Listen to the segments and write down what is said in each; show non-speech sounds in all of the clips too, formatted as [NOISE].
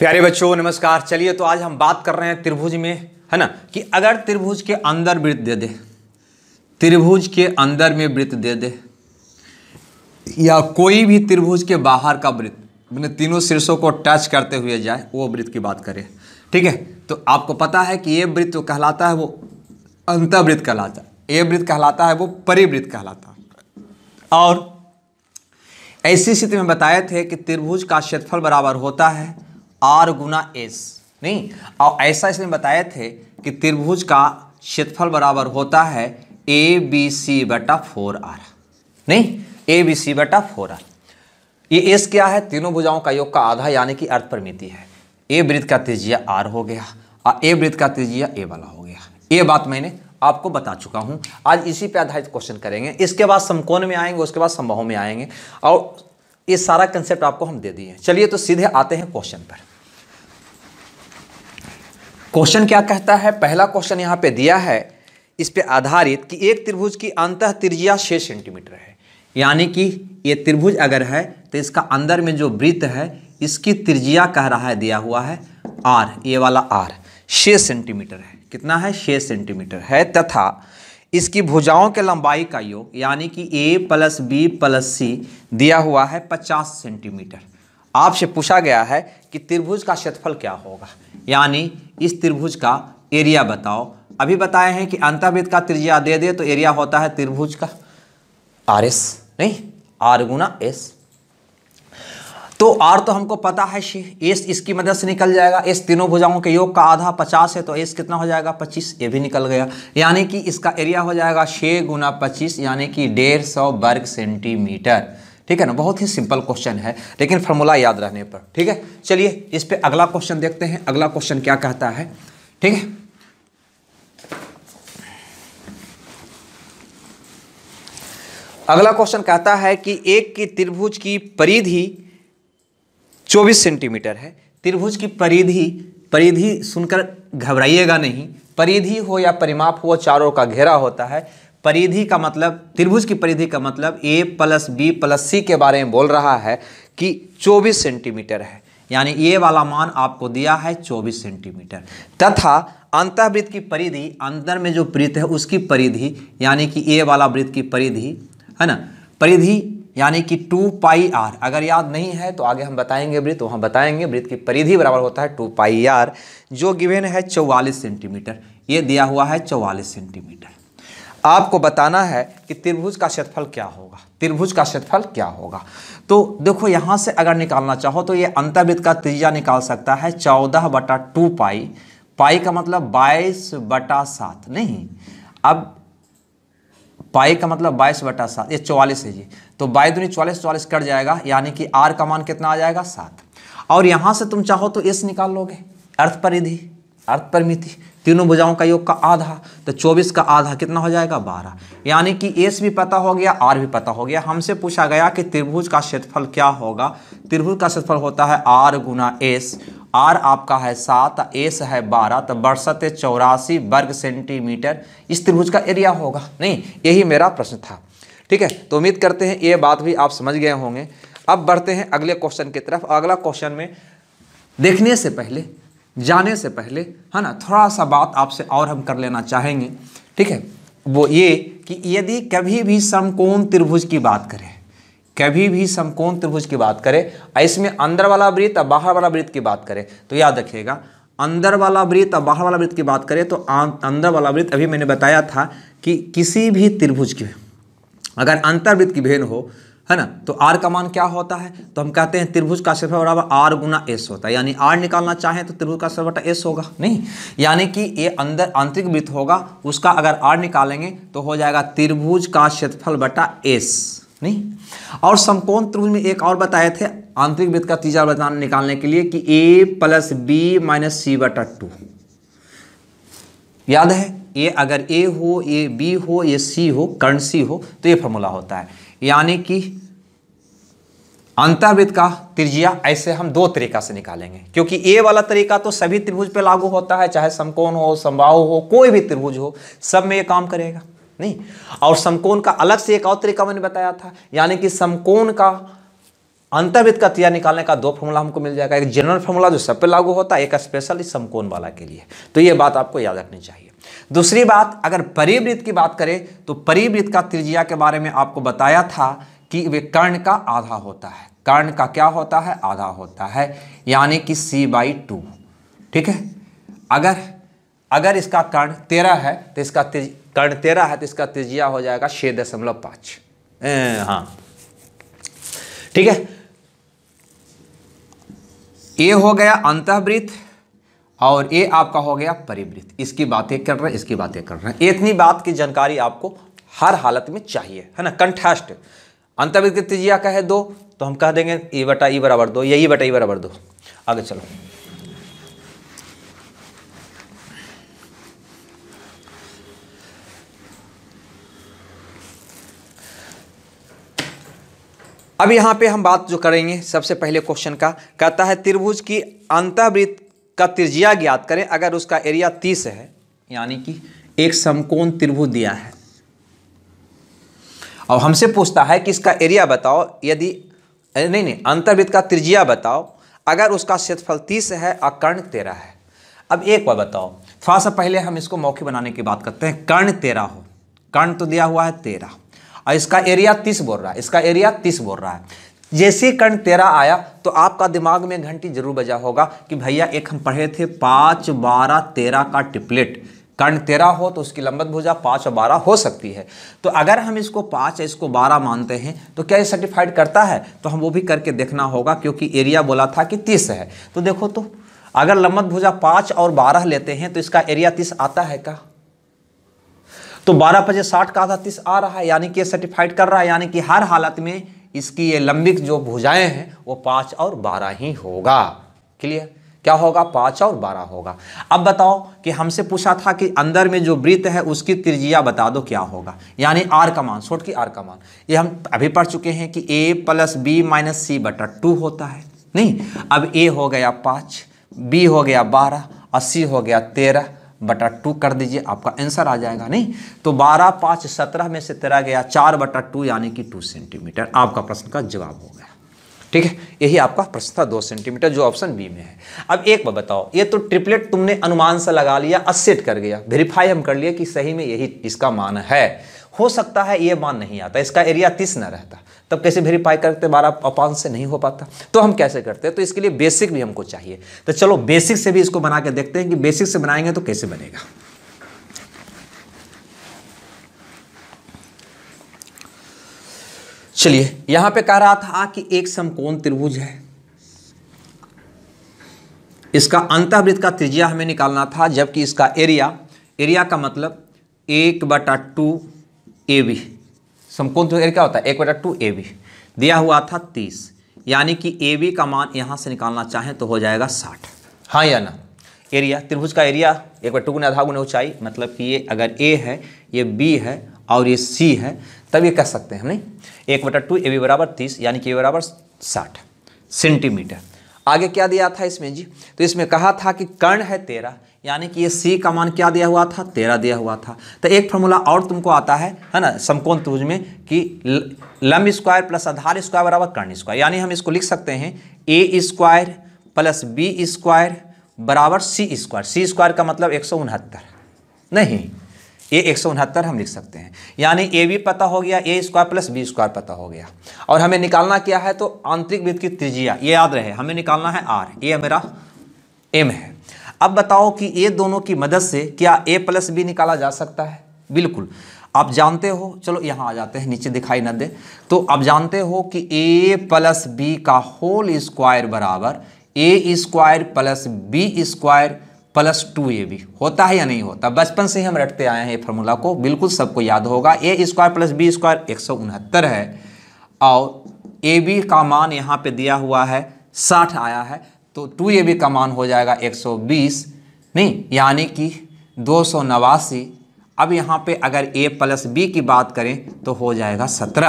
प्यारे बच्चों, नमस्कार। चलिए तो आज हम बात कर रहे हैं त्रिभुज में, है ना, कि अगर त्रिभुज के अंदर वृत्त दे दे, त्रिभुज के अंदर में वृत्त दे दे, या कोई भी त्रिभुज के बाहर का वृत्त, मैंने तीनों शीर्षों को टच करते हुए जाए, वो वृत्त की बात करें। ठीक है? तो आपको पता है कि ये वृत्त जो कहलाता है, वो अंतवृत्त कहलाता है। ये वृत्त कहलाता है, वो परिवृत्त कहलाता है। और ऐसी स्थिति में बताए थे कि त्रिभुज का क्षेत्रफल बराबर होता है आर गुना एस। नहीं, और ऐसा इसमें बताए थे कि त्रिभुज का क्षेत्रफल बराबर होता है ए बी सी बटा फोर आर। नहीं, ए बी सी बटा फोर आर। ये एस क्या है? तीनों भुजाओं का योग का आधा यानी कि अर्थ परिमिति है। ए वृत्त का त्रिज्या आर हो गया, और ए वृत्त का त्रिज्या ए वाला हो गया। ये बात मैंने आपको बता चुका हूँ। आज इसी पे आधारित क्वेश्चन करेंगे। इसके बाद समकोण में आएँगे? उसके बाद संभवों में आएँगे। और ये सारा कंसेप्ट आपको हम दे दिए चलिए तो सीधे आते हैं क्वेश्चन पर। क्वेश्चन क्या कहता है? पहला क्वेश्चन यहाँ पे दिया है, इस पे आधारित कि एक त्रिभुज की अंत त्रिज्या छः सेंटीमीटर है। यानी कि ये त्रिभुज अगर है तो इसका अंदर में जो वृत्त है, इसकी त्रिज्या कह रहा है, दिया हुआ है आर ये वाला आर छः सेंटीमीटर है। कितना है? छः सेंटीमीटर है। तथा इसकी भुजाओं के लंबाई का योग, यानी कि A plus B plus C दिया हुआ है पचास सेंटीमीटर आपसे पूछा गया है कि त्रिभुज का क्षेत्रफल क्या होगा? यानी इस त्रिभुज का एरिया बताओ। अभी बताए हैं कि अंतर्वृत्त का त्रिज्या दे दे तो एरिया होता है त्रिभुज का। आर एस, नहीं, आर गुना एस। तो आर तो हमको पता है एस इसकी मदद से निकल जाएगा। एस तीनों भुजाओं के योग का आधा पचास है तो एस कितना हो जाएगा? पच्चीस, ये भी निकल गया। यानी कि इसका एरिया हो जाएगा छः गुना पच्चीस, यानी कि डेढ़ सौ वर्ग सेंटीमीटर। ठीक है ना? बहुत ही सिंपल क्वेश्चन है, लेकिन फॉर्मूला याद रहने पर, ठीक है? चलिए, इस पर अगला क्वेश्चन देखते हैं। अगला क्वेश्चन क्या कहता है? ठीक है? अगला क्वेश्चन कहता है कि एक की त्रिभुज की परिधि 24 सेंटीमीटर है। त्रिभुज की परिधि परिधि सुनकर घबराइएगा नहीं। परिधि हो या परिमाप हो चारों का घेरा होता है। परिधि का मतलब त्रिभुज की परिधि का मतलब A plus B plus C के बारे में बोल रहा है कि 24 सेंटीमीटर है। यानी ये वाला मान आपको दिया है 24 सेंटीमीटर तथा अंतःवृत्त की परिधि, अंदर में जो वृत्त है उसकी परिधि, यानी कि ए वाला वृत्त की परिधि, है ना? परिधि, यानी कि टू पाई आर। अगर याद नहीं है तो आगे हम बताएँगे वृत्त, वहाँ बताएँगे वृत्त की परिधि बराबर होता है टू पाई आर, जो गिवेन है चौवालीस सेंटीमीटर ये दिया हुआ है चौवालीस सेंटीमीटर आपको बताना है कि त्रिभुज का क्षेत्रफल क्या होगा। त्रिभुज का क्षेत्रफल क्या होगा। तो देखो, यहाँ से अगर निकालना चाहो तो ये अंतर्वृत्त का त्रिज्या निकाल सकता है चौदह बटा टू पाई। पाई का मतलब बाईस बटा सात, नहीं। अब पाई का मतलब बाईस बटा सात, ये चौवालीस है जी। तो बाई दूनी चौवालीस चौवालीस कट जाएगा, यानी कि आर का मान कितना आ जाएगा? सात। और यहाँ से तुम चाहो तो एस निकाल लोगे। अर्थ परिधि, अर्थ परिमिति। तीनों भुजाओं का योग का आधा तो 24 का आधा कितना हो जाएगा? 12 यानी कि एस भी पता हो गया, आर भी पता हो गया। हमसे पूछा गया कि त्रिभुज का क्षेत्रफल क्या होगा? त्रिभुज का क्षेत्रफल होता है आर गुना एस। आर आपका है सात, एस है बारह तो बरसत चौरासी वर्ग सेंटीमीटर इस त्रिभुज का एरिया होगा। नहीं, यही मेरा प्रश्न था। ठीक है तो उम्मीद करते हैं ये बात भी आप समझ गए होंगे। अब बढ़ते हैं अगले क्वेश्चन की तरफ़। अगला क्वेश्चन में देखने से पहले जाने से पहले, है ना थोड़ा सा बात आपसे और हम कर लेना चाहेंगे, ठीक है? वो ये कि यदि कभी भी समकोण त्रिभुज की बात करें, कभी भी समकोण त्रिभुज की बात करें इसमें अंदर वाला वृत्त और बाहर वाला वृत्त की बात करें तो याद रखिएगा, अंदर वाला वृत्त और बाहर वाला वृत्त की बात करें तो अंदर वाला वृत्त, अभी मैंने बताया था कि किसी भी त्रिभुज की, अगर अंतर्वृत्त की भेन हो है ना? तो आर का मान क्या होता है? तो हम कहते हैं त्रिभुज का क्षेत्रफल बराबर आर गुना एस होता है। यानी आर निकालना चाहें तो त्रिभुज का क्षेत्रफल एस होगा, नहीं? यानी कि ये अंदर आंतरिक वृत्त होगा, उसका अगर आर निकालेंगे तो हो जाएगा त्रिभुज का क्षेत्रफल बटा एस, नहीं? और समकोण त्रिभुज में एक और बताए थे आंतरिक वृत्त का तीजा बताना निकालने के लिए कि A plus B minus C बटा टू। याद है? ये अगर ए हो, ये बी हो, ये सी हो, कर्ण सी हो तो ये फॉर्मूला होता है। यानी कि अंतर्वृत्त का त्रिज्या ऐसे हम दो तरीका से निकालेंगे। क्योंकि ए वाला तरीका तो सभी त्रिभुज पे लागू होता है, चाहे समकोण हो संभाव हो, कोई भी त्रिभुज हो, सब में ये काम करेगा। नहीं? और समकोण का अलग से एक और तरीका मैंने बताया था, यानी कि समकोण का अंतर्वृत्त का त्रिज्या निकालने का दो फॉर्मूला हमको मिल जाएगा। एक जनरल फॉर्मूला जो सब पे लागू होता है, एक स्पेशल इस समकोण वाला के लिए। तो ये बात आपको याद रखनी चाहिए। दूसरी बात, अगर परिवृत्त की बात करें तो परिवृत्त का त्रिज्या के बारे में आपको बताया था कि वे कर्ण का आधा होता है। कर्ण का क्या होता है? आधा होता है, यानी कि सी बाई टू ठीक है? अगर अगर इसका कर्ण तेरह है तो इसका कर्ण तेरह है तो इसका त्रिज्या हो जाएगा छः दशमलव पाँच। हाँ। ठीक है? ये हो गया अंतःवृत्त, और ये आपका हो गया परिवृत्त। इसकी बातें कर रहे हैं, इसकी बातें कर रहे हैं। इतनी बात की जानकारी आपको हर हालत में चाहिए, है ना? कंठस्ट अंतर्वृत्त की त्रिज्या का है दो तो हम कह देंगे ई बटा ई बराबर दो या ई बटा ई बराबर दो। आगे चलो। अब यहाँ पे हम बात जो करेंगे, सबसे पहले क्वेश्चन का, कहता है त्रिभुज की अंतर्वृत्त का त्रिज्या ज्ञात करें, अगर उसका एरिया तीस है, यानी कि एक समकोण त्रिभुज दिया है और हमसे पूछता है कि इसका एरिया बताओ, यदि नहीं नहीं अंतर्वृत्त का त्रिज्या बताओ, अगर उसका क्षेत्रफल तीस है और कर्ण तेरह है। अब एक बार बताओ, थोड़ा सा पहले हम इसको मौके बनाने की बात करते हैं, कर्ण तेरह हो। कर्ण तो दिया हुआ है तेरह। और इसका एरिया तीस बोल रहा है, इसका एरिया तीस बोल रहा है। जैसे कर्ण तेरह आया तो आपका दिमाग में घंटी ज़रूर बजा होगा कि भैया, एक हम पढ़े थे, पाँच बारह तेरह का टिपलेट। कर्ण तेरह हो तो उसकी लंबत भुजा पाँच और बारह हो सकती है। तो अगर हम इसको पाँच या इसको बारह मानते हैं तो क्या ये सर्टिफाइड करता है? तो हम वो भी करके देखना होगा, क्योंकि एरिया बोला था कि तीस है। तो देखो तो अगर लंबत भुजा पाँच और बारह लेते हैं तो इसका एरिया तीस आता है क्या? तो बारह पचे साठ का आधा तीस आ रहा है, यानी कि ये सर्टिफाइड कर रहा है, यानी कि हर हालत में इसकी ये लंबिक जो भुजाएँ हैं, वो पाँच और बारह ही होगा। क्लियर क्या होगा? पाँच और बारह होगा। अब बताओ कि हमसे पूछा था कि अंदर में जो वृत्त है, उसकी त्रिज्या बता दो क्या होगा। यानी आर का मान शोट की आर का मान। ये हम अभी पढ़ चुके हैं कि A plus B minus C बटा टू होता है। नहीं, अब ए हो गया पाँच बी हो गया बारह और सी हो गया तेरह बटा टू कर दीजिए, आपका आंसर आ जाएगा। नहीं तो बारह, पाँच, सत्रह में से तेरह गया चार बटा टू यानी कि टू सेंटीमीटर आपका प्रश्न का जवाब हो गया। ठीक है? यही आपका प्रश्न था दो सेंटीमीटर जो ऑप्शन बी में है। अब एक बार बताओ, ये तो ट्रिपलेट तुमने अनुमान से लगा लिया असेट कर गया। वेरीफाई हम कर लिए कि सही में यही इसका मान है। हो सकता है ये मान नहीं आता, इसका एरिया तीस ना रहता। तब कैसे वेरीफाई करते, बारह पाँच से नहीं हो पाता? तो हम कैसे करते? हैं तो इसके लिए बेसिक भी हमको चाहिए। तो चलो बेसिक से भी इसको बना के देखते हैं कि बेसिक से बनाएँगे तो कैसे बनेगा। चलिए, यहाँ पे कह रहा था कि एक समकोण त्रिभुज है। इसका अंतःवृत्त का त्रिज्या हमें निकालना था, जबकि इसका एरिया एरिया का मतलब एक बटा टू ए बी। समकोण त्रिभुज क्या होता है? एक बटा टू ए बी। दिया हुआ था तीस। यानी कि ए बी का मान यहाँ से निकालना चाहें तो हो जाएगा साठ। हाँ या ना? एरिया, त्रिभुज का एरिया, एक बटा टू गुना आधा गुना ऊंचाई मतलब कि ये अगर ए है, ये बी है और ये सी है तब ये कह सकते हैं हम, नहीं? एक बटा टू ए बी बराबर तीस, यानी कि ए बराबर साठ सेंटीमीटर। आगे क्या दिया था इसमें जी? तो इसमें कहा था कि कर्ण है तेरह, यानी कि ये सी का मान क्या दिया हुआ था? तेरह दिया हुआ था। तो एक फॉर्मूला और तुमको आता है है ना, समकोण त्रिभुज में, कि लंब स्क्वायर प्लस आधार स्क्वायर बराबर कर्ण स्क्वायर। यानी हम इसको लिख सकते हैं, A square plus B square बराबर सी स्क्वायर। सी स्क्वायर का मतलब एक सौ उनहत्तर। नहीं। ये एक सौ उनहत्तर हम लिख सकते हैं। यानी ए भी पता हो गया, A square plus B square पता हो गया। और हमें निकालना क्या है? तो आंतरिक वृत्त की त्रिज्या, ये याद रहे, हमें निकालना है आर। ये मेरा एम है। अब बताओ कि ये दोनों की मदद से क्या ए प्लस बी निकाला जा सकता है? बिल्कुल। आप जानते हो, चलो यहाँ आ जाते हैं, नीचे दिखाई न दे। तो आप जानते हो कि ए प्लस बी का होल स्क्वायर बराबर A square plus B square plus two A B होता है या नहीं होता? बचपन से ही हम रटते आए हैं ये फार्मूला को। बिल्कुल सबको याद होगा। A square plus B square एक सौ उनहत्तर है। और ए बी का मान यहाँ पे दिया हुआ है। साठ आया है। तो टू ए बी का मान हो जाएगा एक सौ बीस। नहीं, यानी कि दो सौ नवासी। अब यहाँ पे अगर ए प्लस बी की बात करें तो हो जाएगा सत्रह।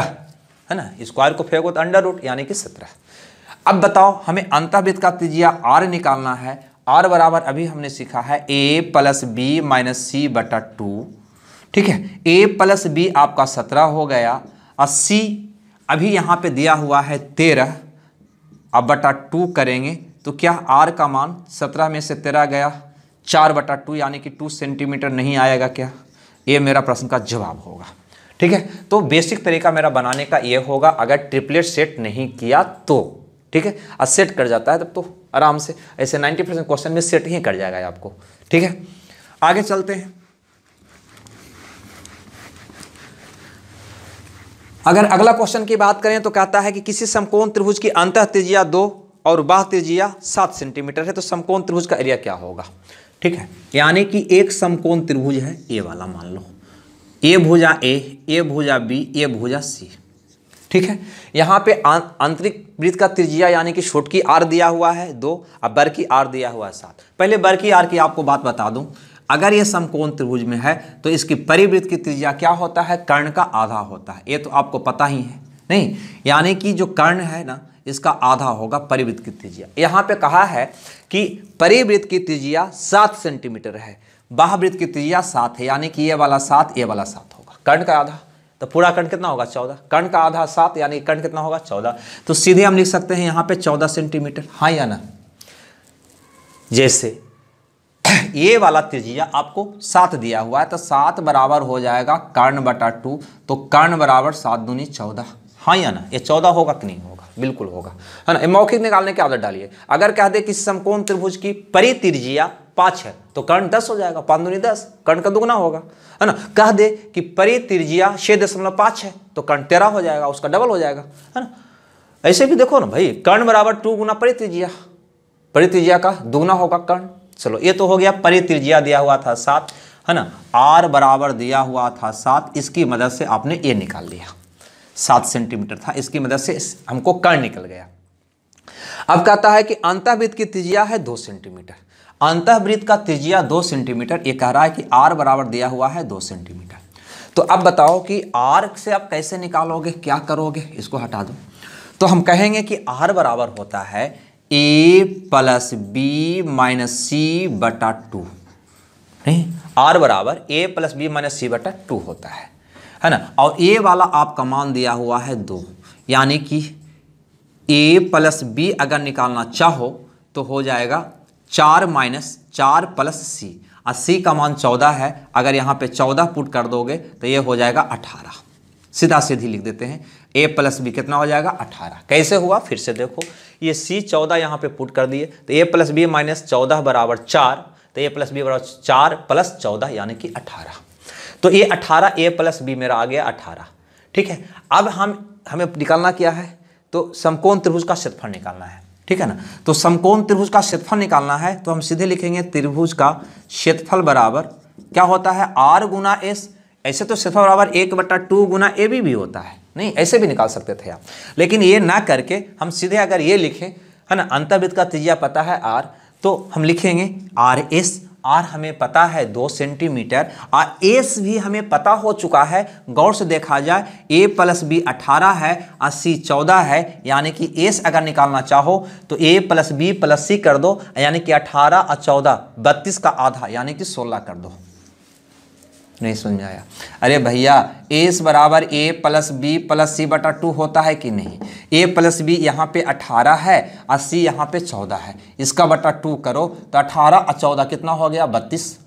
है ना? स्क्वायर को फेंको तो अंडर रूट यानी कि सत्रह। अब बताओ, हमें अंतर्वृत्त का त्रिज्या आर निकालना है। आर बराबर अभी हमने सीखा है A plus B minus C बटा टू। ठीक है? ए प्लस बी आपका सत्रह हो गया और सी अभी यहाँ पे दिया हुआ है तेरह। अब बटा टू करेंगे तो क्या आर का मान सत्रह में से तेरह गया? चार बटा टू यानी कि टू सेंटीमीटर नहीं आएगा क्या? ये मेरा प्रश्न का जवाब होगा। ठीक है? तो बेसिक तरीका मेरा बनाने का ये होगा, अगर ट्रिपलेट सेट नहीं किया तो। ठीक है? और सेट कर जाता है तब तो आराम से। ऐसे 90 परसेंट क्वेश्चन में सेट ही कर जाएगा आपको। ठीक है? आगे चलते हैं। अगर अगला क्वेश्चन की बात करें तो कहता है कि किसी समकोण त्रिभुज की अंत त्रिज्या दो और बाह त्रिज्या सात सेंटीमीटर है तो समकोण त्रिभुज का एरिया क्या होगा? ठीक है? यानी कि एक समकोण त्रिभुज है ए वाला मान लो। ए भुजा ए ए भुजा बी, ए भुजा सी। ठीक है? यहाँ पे आंतरिक वृत्त का त्रिज्या यानी कि छोट की आर दिया हुआ है, दो और बर की आर दिया हुआ है सात। पहले बर की आर की आपको बात बता दूँ। अगर ये समकोण त्रिभुज में है तो इसकी परिवृत्त की त्रिज्या क्या होता है? कर्ण का आधा होता है। ये तो आपको पता ही है। नहीं, यानी कि जो कर्ण है ना, इसका आधा होगा परिवृत्त की त्रिज्या। यहाँ पे कहा है कि परिवृत्त की त्रिज्या सात सेंटीमीटर है। बाहवृत्त की त्रिज्या सात है, यानी कि ये वाला सात, ये वाला सात होगा। कर्ण का आधा। तो पूरा कर्ण कितना होगा? चौदह। कर्ण का आधा सात, यानी कर्ण कितना होगा? चौदह। तो सीधे हम लिख सकते हैं यहाँ पे चौदह सेंटीमीटर। हाँ या ना? जैसे, [CLEARS THROAT] ये वाला त्रिज्या आपको सात दिया हुआ है तो सात बराबर हो जाएगा कर्ण बटा टू। तो कर्ण बराबर सात दूनी चौदह। हाँ या ना? ये चौदह होगा कि नहीं होगा? बिल्कुल होगा। है ना? मौखिक निकालने की आदत डालिए। अगर कह दे कि समकोण त्रिभुज की परित्रिज्या पाँच है तो कर्ण दस हो जाएगा पाँच दूनी दस, कर्ण का दुगना होगा। है ना? कह दे कि परित्रिज्या छः दशमलव पाँच है तो कर्ण तेरह हो जाएगा, उसका डबल हो जाएगा। है ना? ऐसे भी देखो ना भाई, कर्ण बराबर टू गुना परित्रिज्या। परित्रिज्या का दुगना होगा कर्ण। चलो, ये तो हो गया परित्रिज्या दिया हुआ था सात। है ना? आर बराबर दिया हुआ था सात, इसकी मदद से आपने ये निकाल लिया। सात सेंटीमीटर था। इसकी मदद से हमको कर्ण निकल गया। अब कहता है कि अंतःवृत्त की त्रिज्या है दो सेंटीमीटर। अंतःवृत्त का त्रिज्या दो सेंटीमीटर, ये कह रहा है कि आर बराबर दिया हुआ है दो सेंटीमीटर। तो अब बताओ कि आर से आप कैसे निकालोगे, क्या करोगे? इसको हटा दो। तो हम कहेंगे कि आर बराबर होता है A plus B minus C बटा टू। नहीं, आर बराबर A plus B minus C बटा टू होता है। है ना? और ए वाला आपका मान दिया हुआ है दो। यानी कि ए प्लस बी अगर निकालना चाहो तो हो जाएगा चार माइनस चार प्लस सी और सी का मान चौदह है। अगर यहाँ पे चौदह पुट कर दोगे तो ये हो जाएगा अठारह। सीधा सीधी लिख देते हैं। ए प्लस बी कितना हो जाएगा? अठारह। कैसे हुआ? फिर से देखो। ये सी चौदह यहाँ पे पुट कर दिए। तो ए प्लस बी माइनस चौदह बराबर चार। तो ए प्लस बी बराबर चार प्लस चौदह, यानी कि अठारह। तो ये अठारह ए प्लस बी मेरा आ गया अठारह। ठीक है? अब हम, हमें निकालना क्या है? तो समकोण त्रिभुज का क्षेत्रफल निकालना है। ठीक है ना? तो समकोण त्रिभुज का क्षेत्रफल निकालना है तो हम सीधे लिखेंगे त्रिभुज का क्षेत्रफल बराबर क्या होता है? आर गुना एस। ऐसे तो क्षेत्रफल बराबर एक बट्टा टू गुना ए बी भी होता है। नहीं, ऐसे भी निकाल सकते थे आप। लेकिन ये ना करके हम सीधे अगर ये लिखें, है ना? अंतर्वृत्त का त्रिज्या पता है आर तो हम लिखेंगे आर एस। आर हमें पता है दो सेंटीमीटर और एस भी हमें पता हो चुका है, गौर से देखा जाए, ए प्लस बी अठारह है और सी चौदह है, यानी कि एस अगर निकालना चाहो तो A plus B plus C कर दो, यानी कि अठारह और चौदह, बत्तीस का आधा, यानी कि सोलह कर दो। नहीं समझ आया अरे भैया एस बराबर A plus B plus C बटा टू होता है कि नहीं? ए प्लस बी यहाँ पे अठारह है और सी यहाँ पे चौदह है। इसका बटा टू करो तो अठारह और चौदह कितना हो गया? बत्तीस।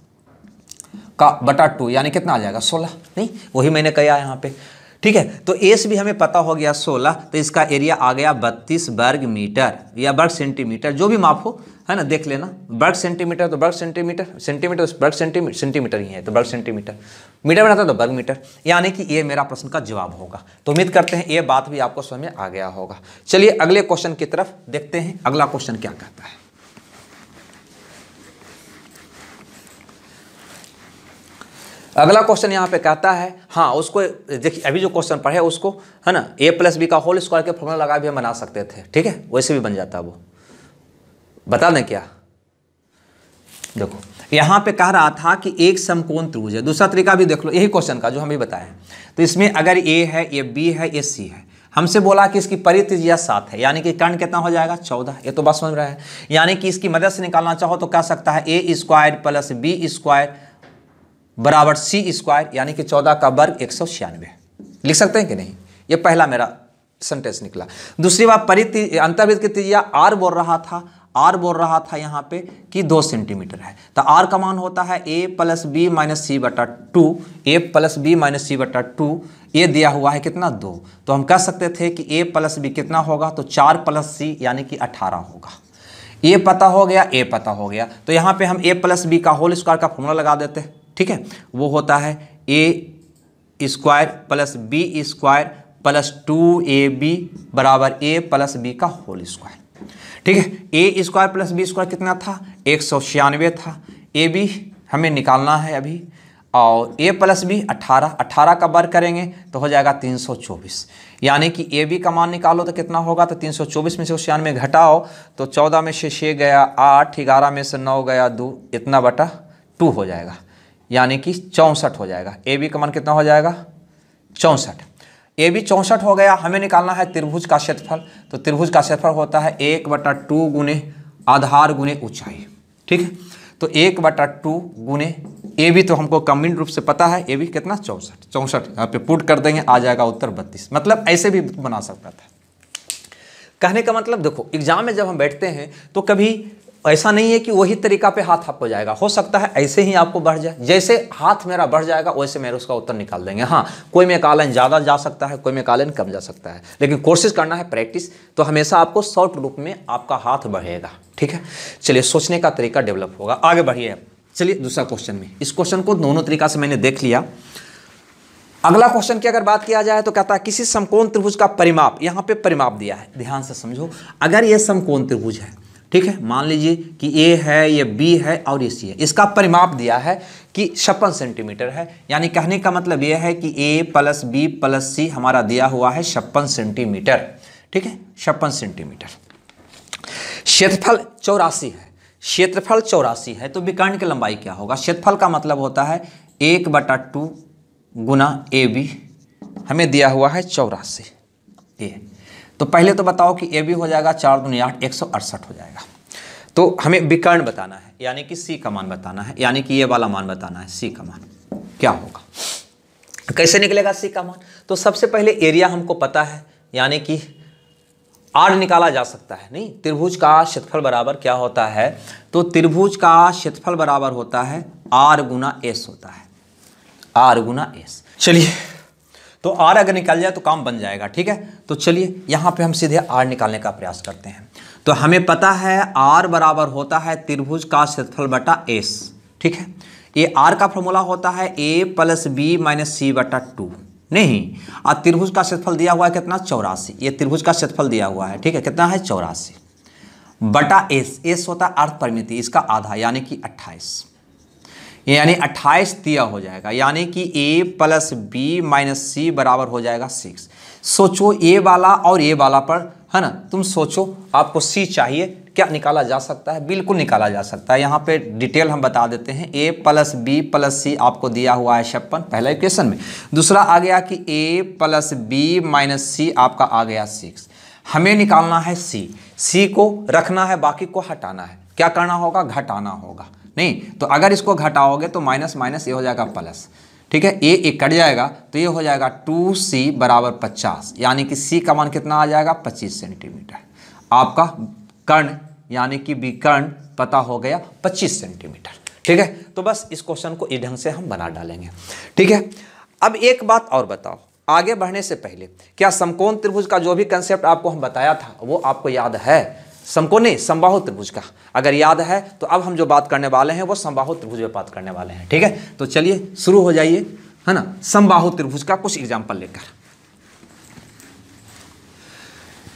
का बटा टू यानी कितना आ जाएगा? सोलह। नहीं, वही मैंने कहा यहाँ पे। ठीक है तो एस भी हमें पता हो गया सोलह तो इसका एरिया आ गया बत्तीस वर्ग मीटर या वर्ग सेंटीमीटर, जो भी माप हो है ना, देख लेना। वर्ग सेंटीमीटर तो वर्ग सेंटीमीटर सेंटीमीटर वर्ग सेंटीमीटर सेंटीमीटर ही है तो वर्ग सेंटीमीटर। मीटर बनाता तो वर्ग मीटर। यानी कि ये मेरा प्रश्न का जवाब होगा। तो उम्मीद करते हैं ये बात भी आपको समझ में आ गया होगा। चलिए अगले क्वेश्चन की तरफ़ देखते हैं अगला क्वेश्चन क्या कहता है। अगला क्वेश्चन यहाँ पे कहता है हाँ उसको, देखिए, अभी जो क्वेश्चन पढ़े उसको, है ना ए प्लस बी का होल स्क्वायर के फॉर्मूला लगा भी हम बना सकते थे, ठीक है? वैसे भी बन जाता है वो। बता दें क्या? देखो, यहाँ पे कह रहा था कि एक समकोण त्रिभुज है। दूसरा तरीका भी देख लो, यही क्वेश्चन का जो हम भी बताए। तो इसमें अगर ए है, ये बी है, ये सी है। हमसे बोला कि इसकी परित्रिज्या सात है, यानी कि कर्ण कितना हो जाएगा? चौदह। ये तो बात समझ रहा है यानी कि इसकी मदद से निकालना चाहो तो कह सकता है A square plus B square बराबर सी स्क्वायर यानी कि चौदह का वर्ग एक सौ छियानवे। लिख सकते हैं कि नहीं? ये पहला मेरा सेंटेंस निकला। दूसरी बात परिधि अंतर्वृत्त की त्रिज्या आर बोल रहा था आर बोल रहा था यहाँ पे कि दो सेंटीमीटर है। तो आर का मान होता है A plus B minus C बटा two A plus B minus C बटा टू ये दिया हुआ है कितना? दो। तो हम कह सकते थे कि ए प्लस बी कितना होगा? तो चार प्लस सी यानी कि अठारह होगा। ए पता हो गया ए पता हो गया। तो यहाँ पे हम ए प्लस बी का होल स्क्वायर का फॉर्मूला लगा देते हैं। ठीक है? वो होता है A square plus B square plus two A B बराबर ए प्लस बी का होल स्क्वायर ठीक है? A square plus B square कितना था? एक सौ छियानवे था। ए बी हमें निकालना है अभी। और ए प्लस बी अट्ठारह अट्ठारह का वर्ग करेंगे तो हो जाएगा तीन सौ चौबीस। यानी कि ए बी का मान निकालो तो कितना होगा? तो तीन सौ चौबीस में से छियानवे घटाओ तो चौदह में से छः गया आठ, ग्यारह में से नौ गया दो। इतना बटा टू हो जाएगा। यानी कि चौंसठ हो जाएगा। ए बी का मान कितना हो जाएगा? चौंसठ। ए बी चौंसठ हो गया, हमें निकालना है त्रिभुज का क्षेत्रफल। तो त्रिभुज का क्षेत्रफल होता है एक बटा टू गुने आधार गुने ऊंचाई, ठीक है? तो एक बटा टू गुने ए भी तो हमको कम्बिन रूप से पता है ए भी कितना? चौंसठ चौंसठ, यहाँ पे पुट कर देंगे, आ जाएगा उत्तर बत्तीस। मतलब ऐसे भी बना सकता था। कहने का मतलब देखो एग्ज़ाम में जब हम बैठते हैं तो कभी ऐसा नहीं है कि वही तरीका पे हाथ आपको जाएगा। हो सकता है ऐसे ही आपको बढ़ जाए। जैसे हाथ मेरा बढ़ जाएगा, वैसे मेरे उसका उत्तर निकाल देंगे। हाँ कोई में कालन ज़्यादा जा सकता है, कोई में कालन कम जा सकता है। लेकिन कोशिश करना है प्रैक्टिस तो हमेशा आपको शॉर्ट रूप में आपका हाथ बढ़ेगा। ठीक है? चलिए, सोचने का तरीका डेवलप होगा। आगे बढ़िए। चलिए, दूसरा क्वेश्चन में। इस क्वेश्चन को दोनों तरीका से मैंने देख लिया। अगला क्वेश्चन की अगर बात किया जाए तो कहता है, किसी समकोण त्रिभुज का परिमाप, यहाँ पे परिमाप दिया है। ध्यान से समझो, अगर ये समकोण त्रिभुज है ठीक है? मान लीजिए कि ए है, ये बी है और ये सी है। इसका परिमाप दिया है कि छप्पन सेंटीमीटर है। यानी कहने का मतलब यह है कि A plus B plus C हमारा दिया हुआ है छप्पन सेंटीमीटर। ठीक है? छप्पन सेंटीमीटर। क्षेत्रफल चौरासी है। क्षेत्रफल चौरासी है तो विकर्ण की लंबाई क्या होगा? क्षेत्रफल का मतलब होता है एक बटा टू गुना ए बी हमें दिया हुआ है चौरासी। ए तो पहले तो बताओ कि ए बी हो जाएगा, चार दुनिया आठ, एक सौ अड़सठ हो जाएगा। तो हमें विकर्ण बताना है, यानी कि सी का मान बताना है, यानी कि ये वाला मान बताना है सी का मान। क्या होगा? कैसे निकलेगा सी का मान? तो सबसे पहले एरिया हमको पता है, यानी कि आर निकाला जा सकता है। नहीं, त्रिभुज का क्षेत्रफल बराबर क्या होता है? तो त्रिभुज का क्षेत्रफल बराबर होता है आर गुना एस होता है। आर गुना एस चलिए तो आर अगर निकल जाए तो काम बन जाएगा, ठीक है? तो चलिए, यहाँ पे हम सीधे आर निकालने का प्रयास करते हैं। तो हमें पता है आर बराबर होता है त्रिभुज का क्षेत्रफल बटा एस ठीक है? ये आर का फॉर्मूला होता है A plus B minus C बटा टू नहीं, और त्रिभुज का क्षेत्रफल दिया हुआ है कितना? चौरासी। ये त्रिभुज का क्षेत्रफल दिया हुआ है, ठीक है? कितना है? चौरासी। बटा एस एस होता है अर्थ परिमिति इसका आधा, यानी कि अट्ठाईस। यानी अट्ठाईस दिया हो जाएगा, यानी कि A plus B minus C बराबर हो जाएगा सिक्स सोचो ए वाला और ए वाला पर है ना? तुम सोचो, आपको सी चाहिए, क्या निकाला जा सकता है? बिल्कुल निकाला जा सकता है। यहाँ पे डिटेल हम बता देते हैं। A plus B plus C आपको दिया हुआ है छप्पन, पहला इक्वेशन में। दूसरा आ गया कि A plus B minus C आपका आ गया सिक्स हमें निकालना है सी सी को रखना है, बाकी को हटाना है। क्या करना होगा? घटाना होगा। नहीं तो अगर इसको घटाओगे तो माइनस माइनस ये हो जाएगा प्लस ठीक है? ए एक कट जाएगा तो ये हो जाएगा टू सी बराबर पचास, यानी कि सी का मान कितना आ जाएगा? पच्चीस सेंटीमीटर आपका कर्ण यानी कि विकर्ण, पता हो गया पच्चीस सेंटीमीटर ठीक है? तो बस इस क्वेश्चन को इस ढंग से हम बना डालेंगे. ठीक है? अब एक बात और बताओ. आगे बढ़ने से पहले, क्या समकोण त्रिभुज का जो भी कंसेप्ट आपको हम बताया था, वो आपको याद है? समकोण नहीं समबाहु त्रिभुज का। अगर याद है तो अब हम जो बात करने वाले हैं, वो समबाहु त्रिभुज में बात करने वाले हैं, ठीक है? तो चलिए, शुरू हो जाइए, है ना? समबाहु त्रिभुज का कुछ एग्ज़ाम्पल लेकर।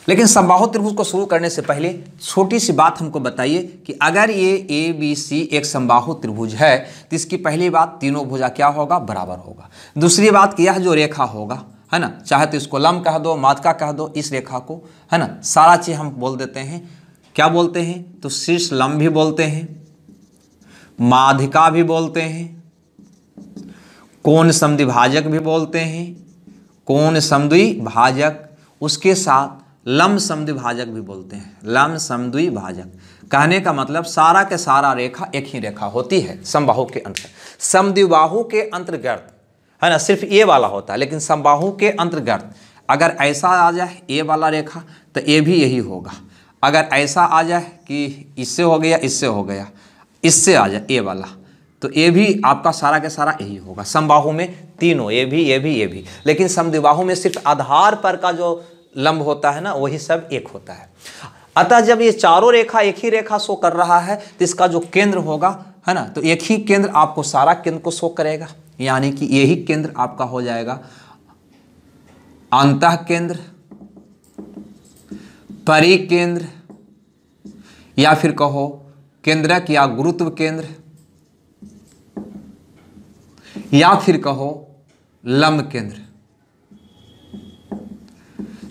लेकिन समबाहु त्रिभुज को शुरू करने से पहले, छोटी सी बात हमको बताइए कि अगर ये ए बी सी एक समबाहु त्रिभुज है तो इसकी पहली बात तीनों भुजा क्या होगा? बराबर होगा। दूसरी बात कि यह जो रेखा होगा है ना? चाहे तो इसको लम कह दो मातका कह दो, इस रेखा को, है ना? सारा चीज़ हम बोल देते हैं। क्या बोलते हैं? तो शीर्ष लम भी बोलते हैं, माधिका भी बोलते हैं, कौन समद्विभाजक भी बोलते हैं, कौन समद्विभाजक उसके साथ लम समद्विभाजक भी बोलते हैं। लम समद्विभाजक कहने का मतलब सारा के सारा रेखा एक ही रेखा होती है, समबाहु के अंतर। समद्विबाहु के अंतर्गत है ना, सिर्फ़ ए वाला होता है, लेकिन समबाहु के अंतर्गत, अगर ऐसा आ जाए ए वाला रेखा तो ए भी यही होगा। अगर ऐसा आ जाए कि इससे हो गया, इससे हो गया, इससे आ जाए ए वाला तो ये भी आपका सारा के सारा यही होगा। समबाहु में तीनों ये भी ये भी ये भी। लेकिन समद्विबाहु में सिर्फ़ आधार पर का जो लंब होता है ना, वही सब एक होता है। अतः जब ये चारों रेखा एक ही रेखा शो कर रहा है तो इसका जो केंद्र होगा, है ना तो एक ही केंद्र आपको सारा केंद्र को शो करेगा। यानी कि यही केंद्र आपका हो जाएगा। अंत केंद्र परिकेंद्र, या फिर कहो केंद्रक या गुरुत्व केंद्र, या फिर कहो लंब केंद्र।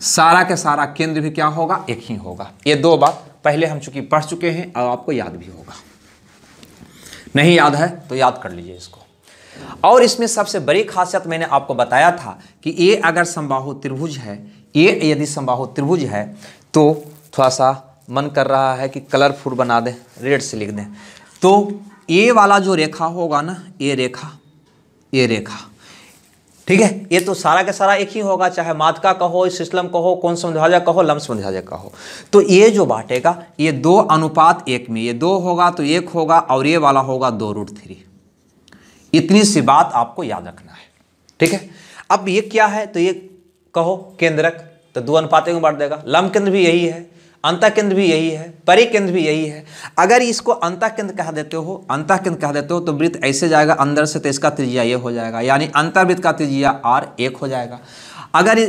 सारा के सारा केंद्र भी क्या होगा? एक ही होगा। ये दो बात पहले हम चूँकि पढ़ चुके हैं और आपको याद भी होगा। नहीं याद है तो याद कर लीजिए इसको। और इसमें सबसे बड़ी खासियत मैंने आपको बताया था कि ये अगर संबाहु त्रिभुज है, ये यदि संबाहु त्रिभुज है तो थोड़ा सा मन कर रहा है कि कलरफुल बना दें रेड से लिख दें। तो ये वाला जो रेखा होगा ना, ये रेखा ये रेखा, ठीक है? ये तो सारा का सारा एक ही होगा, चाहे मातका कहो, सिस्लम कहो, कौन समझाजा कहो लम समझाजा कहो। तो ये जो बांटेगा, ये दो अनुपात एक में, ये दो होगा तो एक होगा और ये वाला होगा दो रूट थ्री इतनी सी बात आपको याद रखना है। ठीक है? अब ये क्या है? तो ये कहो, केंद्रक तो दो अनुपात में बांट देगा। लम केंद्र भी यही है अंत केंद्र भी यही है परि केंद्र भी यही है। अगर इसको अंत केंद्र कह देते हो अंत केंद्र कह देते हो तो वृत्त ऐसे जाएगा, अंदर से तो इसका त्रिज्या ये हो जाएगा। यानी अंतर्वृत्त का त्रिज्या आर एक हो जाएगा। अगर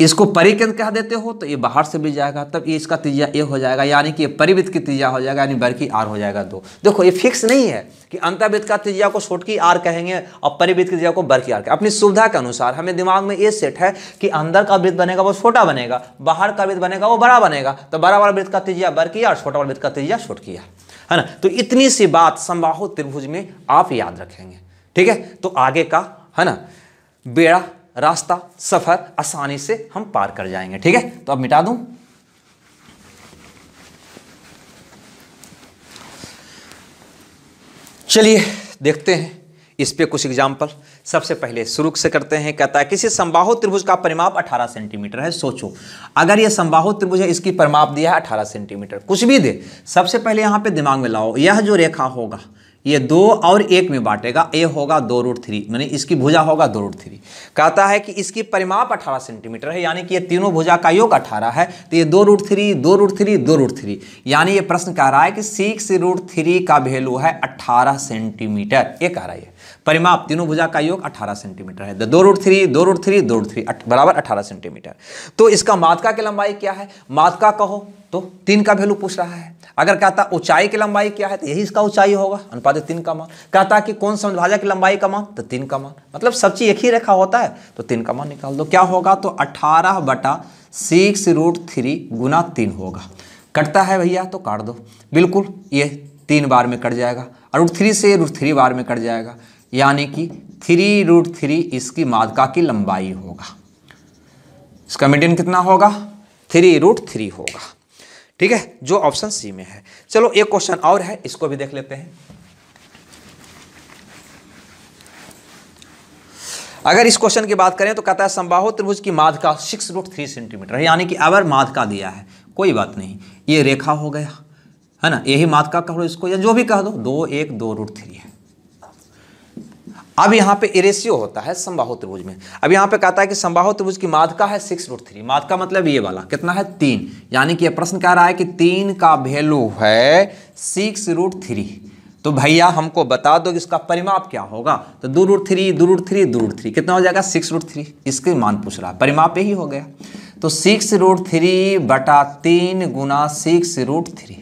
इसको परिकेंद्र कह देते हो तो ये बाहर से भी जाएगा, तब ये इसका त्रिज्या ए हो जाएगा, यानी कि ये परिवृत्त की त्रिज्या हो जाएगा, यानी बर की आर हो जाएगा दो। देखो, ये फिक्स नहीं है कि अंतर्वृत्त का त्रिज्या को छोटकी आर कहेंगे और परिवृत्त की त्रिज्या को बर आर आर अपनी सुविधा के अनुसार हमें दिमाग में ये सेट है कि अंदर का वृत्त बनेगा, वो छोटा बनेगा, बाहर का वृत्त बनेगा, वो बड़ा बनेगा तो बड़ा वाला वृत्त का त्रिज्या बर की आर, छोटा वाला वृत्त का त्रिज्या छोटकी आर, है ना? तो इतनी सी बात संबाहु त्रिभुज में आप याद रखेंगे, ठीक है? तो आगे का, है ना? बेड़ा रास्ता, सफ़र आसानी से हम पार कर जाएँगे, ठीक है? तो अब मिटा दूँ। चलिए, देखते हैं। इस पे कुछ एग्ज़ाम्पल सबसे पहले शुरू से करते हैं। कहता है, किसी संबाहु त्रिभुज का परिमाप 18 सेंटीमीटर है, सोचो। अगर ये संबाहु त्रिभुज है, इसकी परिमाप दिया है 18 सेंटीमीटर कुछ भी दे। सबसे पहले यहाँ पे दिमाग में लाओ, यह जो रेखा होगा ये दो और एक में बांटेगा, ए होगा दो रूट थ्री मैंने इसकी भुजा होगा दो रूट थ्री कहता है कि इसकी परिमाप 18 सेंटीमीटर है, यानी कि ये तीनों भुजा का योग 18 है तो ये दो रूट थ्री दो रूट थ्री दो रूट थ्री यानी ये प्रश्न कह रहा है कि सिक्स रूट थ्री का वैल्यू है 18 सेंटीमीटर ये कह रहा है परिमाप तीनों भुजा का योग 18 सेंटीमीटर है। दो रूट थ्री, दो रूट थ्री, दो रूट थ्री बराबर 18 सेंटीमीटर। तो इसका मातका की लंबाई क्या है? मातका कहो तो तीन का वैल्यू पूछ रहा है। अगर कहता ऊंचाई की लंबाई क्या है तो यही इसका ऊंचाई होगा, अनुपात तीन का मान। कहता कि कौन समभाजा की लंबाई का मान तो तीन का मान। मतलब सब चीज़ एक ही रेखा होता है तो तीन का मान निकाल दो। क्या होगा? तो अठारह बटा सिक्स रूट थ्री गुना तीन होगा। कटता है भैया तो काट दो। बिल्कुल, ये तीन बार में कट जाएगा। और रूट थ्री से रूट थ्री बार में कट जाएगा। यानी कि थ्री रूट थ्री इसकी मादका की लंबाई होगा। इसका मीडियन कितना होगा? थ्री रूट थ्री होगा। ठीक है? जो ऑप्शन सी में है। चलो, एक क्वेश्चन और है, इसको भी देख लेते हैं। अगर इस क्वेश्चन की बात करें तो कहता है, संबाहु त्रिभुज की माध का सिक्स रूट थ्री सेंटीमीटर है। यानी कि अवर माध का दिया है। कोई बात नहीं। ये रेखा हो गया। है ना? यही माध का कहो इसको, या जो भी कह दो दो, एक, दो रूट थ्री है। अब यहाँ पे इरेशियो होता है संबाहु त्रिभुज में। अब यहाँ पे कहता है कि संबाहु त्रिभुज की माधका है सिक्स रूट थ्री माध का मतलब ये वाला, कितना है? तीन। यानी कि प्रश्न कह रहा है कि तीन का वैल्यू है सिक्स रूट थ्री तो भैया हमको बता दो कि इसका परिमाप क्या होगा। तो दो रूट थ्री दो रूट थ्री दो रूट थ्री कितना हो जाएगा? सिक्स रूट थ्री इसके मान पूछ रहा है। परिमाप यही हो गया। तो सिक्स रूट थ्री बटा तीन गुना सिक्स रूट थ्री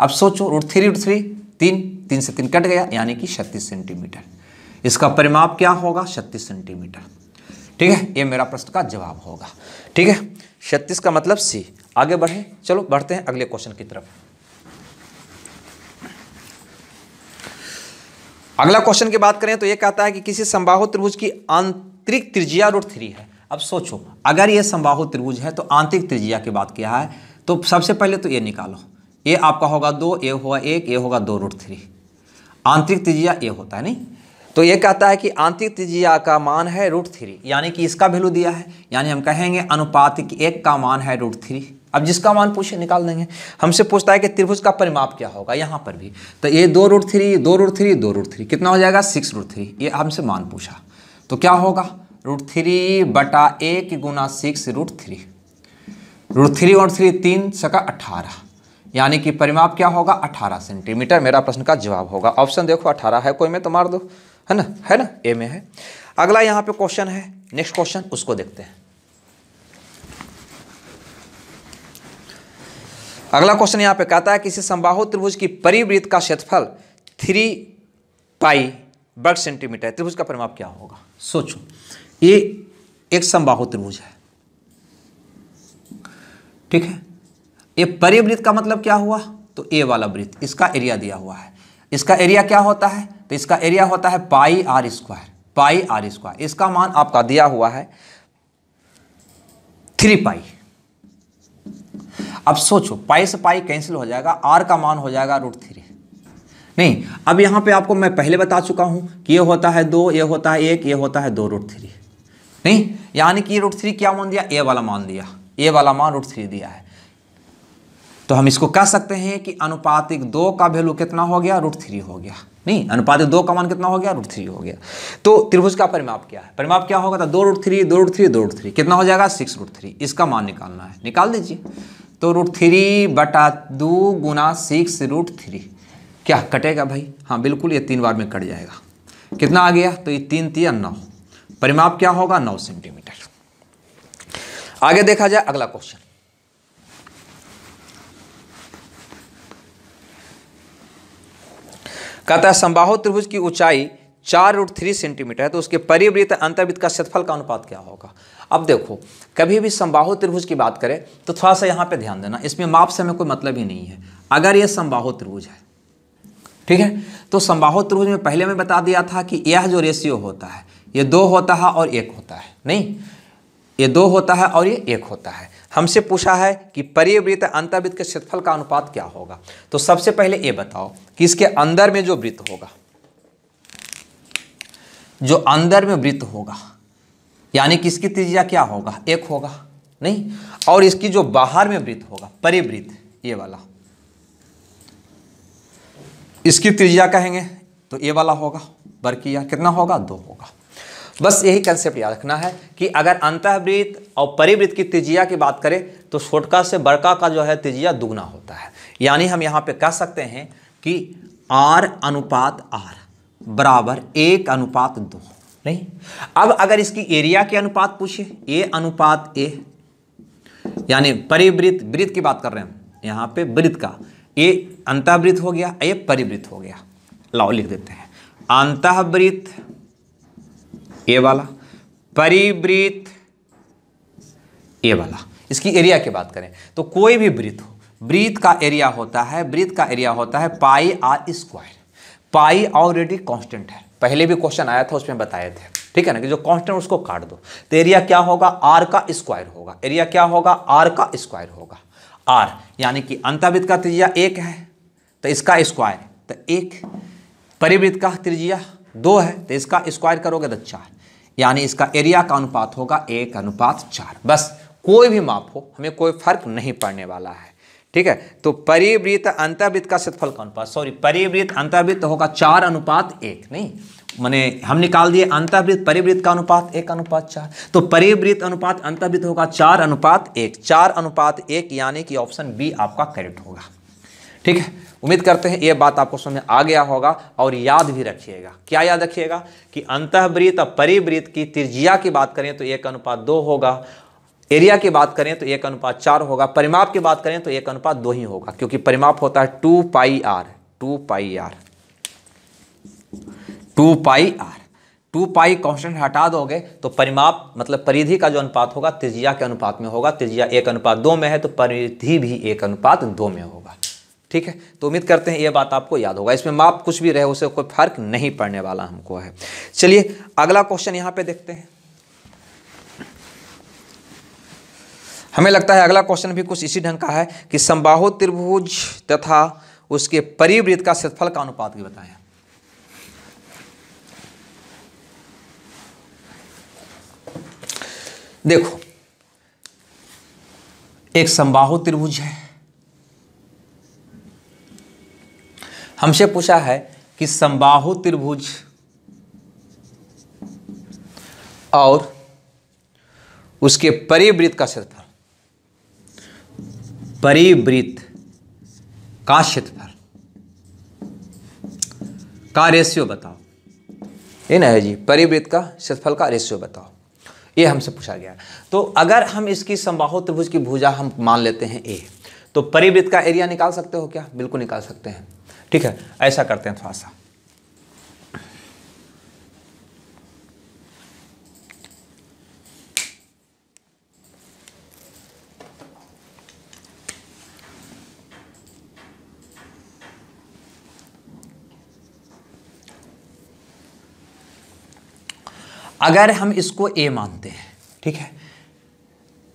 अब सोचो रूट थ्री रूट थ्री तीन तीन से तीन कट गया, यानी कि छत्तीस सेंटीमीटर इसका परिमाप क्या होगा? छत्तीस सेंटीमीटर। ठीक है? ये मेरा प्रश्न का जवाब होगा। ठीक है? छत्तीस का मतलब सी आगे बढ़े। चलो, बढ़ते हैं अगले क्वेश्चन की तरफ़। अगला क्वेश्चन की बात करें तो ये कहता है कि किसी संबाहु त्रिभुज की आंतरिक त्रिज्या रूट थ्री है। अब सोचो, अगर ये संबाहु त्रिभुज है तो आंतरिक त्रिज्या की बात किया है? तो सबसे पहले तो ये निकालो। ये आपका होगा दो ए होगा एक ए होगा दो रूट थ्री। आंतरिक त्रिज्या ये होता है, नहीं? तो ये कहता है कि आंतरिक त्रिज्या का मान है रूट थ्री यानी कि इसका वैल्यू दिया है, यानी हम कहेंगे अनुपातिक एक का मान है रूट थ्री अब जिसका मान पूछे, निकाल देंगे। हमसे पूछता है कि त्रिभुज का परिमाप क्या होगा, यहाँ पर भी। तो ये दो रूट थ्री दो रूट थ्री दो रूट थ्री कितना हो जाएगा? सिक्स रूट थ्री ये हमसे मान पूछा। तो क्या होगा? रूट थ्री बटा एक गुना six root three root three और थ्री तीन सका अठारह। यानी कि परिमाप क्या होगा? अठारह सेंटीमीटर मेरा प्रश्न का जवाब होगा। ऑप्शन देखो, अठारह है कोई में तो मार दो। है ना? है ना? ए में है। अगला यहाँ पे क्वेश्चन है। नेक्स्ट क्वेश्चन उसको देखते हैं। अगला क्वेश्चन यहाँ पे कहता है किसी संबाहु त्रिभुज की परिवृत्त का क्षेत्रफल थ्री पाई वर्ग सेंटीमीटर त्रिभुज का परिमाप क्या होगा? सोचो। ये एक संबाहु त्रिभुज है। ठीक है? ये परिवृत्त का मतलब क्या हुआ? तो ए वाला वृत्त। इसका एरिया दिया हुआ है। इसका एरिया क्या होता है? तो इसका एरिया होता है pi R square pi R square इसका मान आपका दिया हुआ है थ्री पाई अब सोचो पाई से पाई कैंसिल हो जाएगा आर का मान हो जाएगा रूट थ्री नहीं, अब यहाँ पे आपको मैं पहले बता चुका हूँ कि ये होता है दो, ये होता है एक, ये होता है दो रूट थ्री नहीं, यानी कि रूट थ्री क्या मान दिया? ए वाला मान दिया. ए वाला मान रूट थ्री दिया है. तो हम इसको कह सकते हैं कि अनुपातिक दो का वैल्यू कितना हो गया? रूट थ्री हो गया. नहीं अनुपातिक दो का मान कितना हो गया? रूट थ्री हो गया। तो त्रिभुज का परिमाप क्या है? परिमाप क्या होगा? तो दो रूट थ्री दो रूट थ्री दो रूट थ्री कितना हो जाएगा? सिक्स रूट थ्री इसका मान निकालना है। निकाल दीजिए। तो रूट थ्री बटा दो गुना सिक्स रूट थ्री क्या कटेगा भाई? हाँ बिल्कुल, ये तीन बार में कट जाएगा। कितना आ गया? तो ये तीन तीन, नौ। परिमाप क्या होगा? नौ सेंटीमीटर आगे देखा जाए अगला क्वेश्चन कहता है संबाहु त्रिभुज की ऊंचाई चार रूट थ्री सेंटीमीटर है तो उसके परिवृत्त अंतर्वृत्त का क्षेत्रफल का अनुपात क्या होगा? अब देखो, कभी भी संबाहु त्रिभुज की बात करें तो थोड़ा सा यहाँ पे ध्यान देना। इसमें माप से हमें कोई मतलब ही नहीं है। अगर ये संबाहु त्रिभुज है, ठीक है? तो संबाहु त्रिभुज में पहले मैं बता दिया था कि यह जो रेशियो होता है, ये दो होता है और एक होता है। नहीं, ये दो होता है और ये एक होता है। हमसे पूछा है कि परिवृत्त अंतर्वृत्त के क्षेत्रफल का अनुपात क्या होगा? तो सबसे पहले ये बताओ कि इसके अंदर में जो वृत्त होगा, जो अंदर में वृत्त होगा, यानी कि इसकी त्रिज्या क्या होगा? एक होगा, नहीं? और इसकी जो बाहर में वृत्त होगा, परिवृत्त, ये वाला। इसकी त्रिज्या कहेंगे तो ये वाला होगा, बरकिया, कितना होगा? दो होगा। बस यही कंसेप्ट याद रखना है कि अगर अंतःवृत्त और परिवृत्त की त्रिज्या की बात करें तो छोटका से बड़का का जो है त्रिज्या दुगना होता है। यानी हम यहाँ पे कह सकते हैं कि आर अनुपात आर बराबर एक अनुपात दो। नहीं? अब अगर इसकी एरिया के अनुपात पूछे ए अनुपात ए, यानी परिवृत्त वृत्त की बात कर रहे हैं यहाँ पे वृत्त का। ए अंतःवृत्त हो गया, ए परिवृत्त हो गया। लाओ लिख देते हैं। अंतःवृत्त, ए वाला, परिवृत्त, ए वाला। इसकी एरिया की बात करें तो कोई भी वृत्त हो वृत्त का एरिया होता है वृत्त का एरिया होता है pi R square. Pi already constant है। पहले भी क्वेश्चन आया था, उसमें बताए थे। ठीक है ना कि जो कांस्टेंट उसको काट दो। तो एरिया क्या होगा? आर का स्क्वायर होगा। एरिया क्या होगा? आर का स्क्वायर होगा। आर यानी कि अंतवृत्त का त्रिज्या एक है तो इसका स्क्वायर तो एक। परिवृत्त का त्रिज्या दो है तो इसका स्क्वायर करोगे तो चार। यानी इसका एरिया का अनुपात होगा एक, अनुपात चार। बस, कोई भी माप हो, हमें कोई फ़र्क नहीं पड़ने वाला है। ठीक है? तो परिवृत अंतर्वृत्त का क्षेत्रफल का अनुपात सॉरी परिवृत्त अंतर्वृत्त होगा चार अनुपात एक, नहीं? मैंने हम निकाल दिए अंतर्वृत्त परिवृत्त का अनुपात एक, अनुपात चार। तो परिवृत्त अनुपात अंतर्वृत्त होगा चार अनुपात एक। चार अनुपात एक यानी कि ऑप्शन बी आपका करेक्ट होगा। ठीक है? उम्मीद करते हैं ये बात आपको समझ आ गया होगा और याद भी रखिएगा। क्या याद रखिएगा? कि अंतःवृत्त और परिवृत्त की त्रिज्या की बात करें तो एक अनुपात दो होगा एरिया की बात करें तो एक अनुपात चार होगा, परिमाप की बात करें तो एक अनुपात दो ही होगा, क्योंकि परिमाप होता है two pi R, two pi R, two pi R, two pi constant हटा दोगे तो परिमाप मतलब परिधि का जो अनुपात होगा त्रिज्या के अनुपात में होगा, त्रिज्या एक अनुपात दो में है तो परिधि भी एक अनुपात दो में होगा, ठीक है? तो उम्मीद करते हैं ये बात आपको याद होगा, इसमें माप कुछ भी रहे उसे कोई फ़र्क नहीं पड़ने वाला हमको है। चलिए अगला क्वेश्चन यहाँ पे देखते हैं। हमें लगता है अगला क्वेश्चन भी कुछ इसी ढंग का है कि संबाहु त्रिभुज तथा उसके परिवृत्त का क्षेत्रफल का अनुपात भी बताया देखो, एक संबाहु त्रिभुज है। हमसे पूछा है कि संबाहु त्रिभुज और उसके परिवृत्त का क्षेत्रफल। परिवृत्त का क्षेत्रफल का रेशियो बताओ। ये ना है जी परिवृत्त का क्षेत्रफल का रेशियो बताओ। ये हमसे पूछा गया। तो अगर हम इसकी संबाहु त्रिभुज की भुजा हम मान लेते हैं ए तो परिवृत्त का एरिया निकाल सकते हो क्या? बिल्कुल निकाल सकते हैं। ठीक है, ऐसा करते हैं थोड़ा सा। अगर हम इसको ए मानते हैं, ठीक है?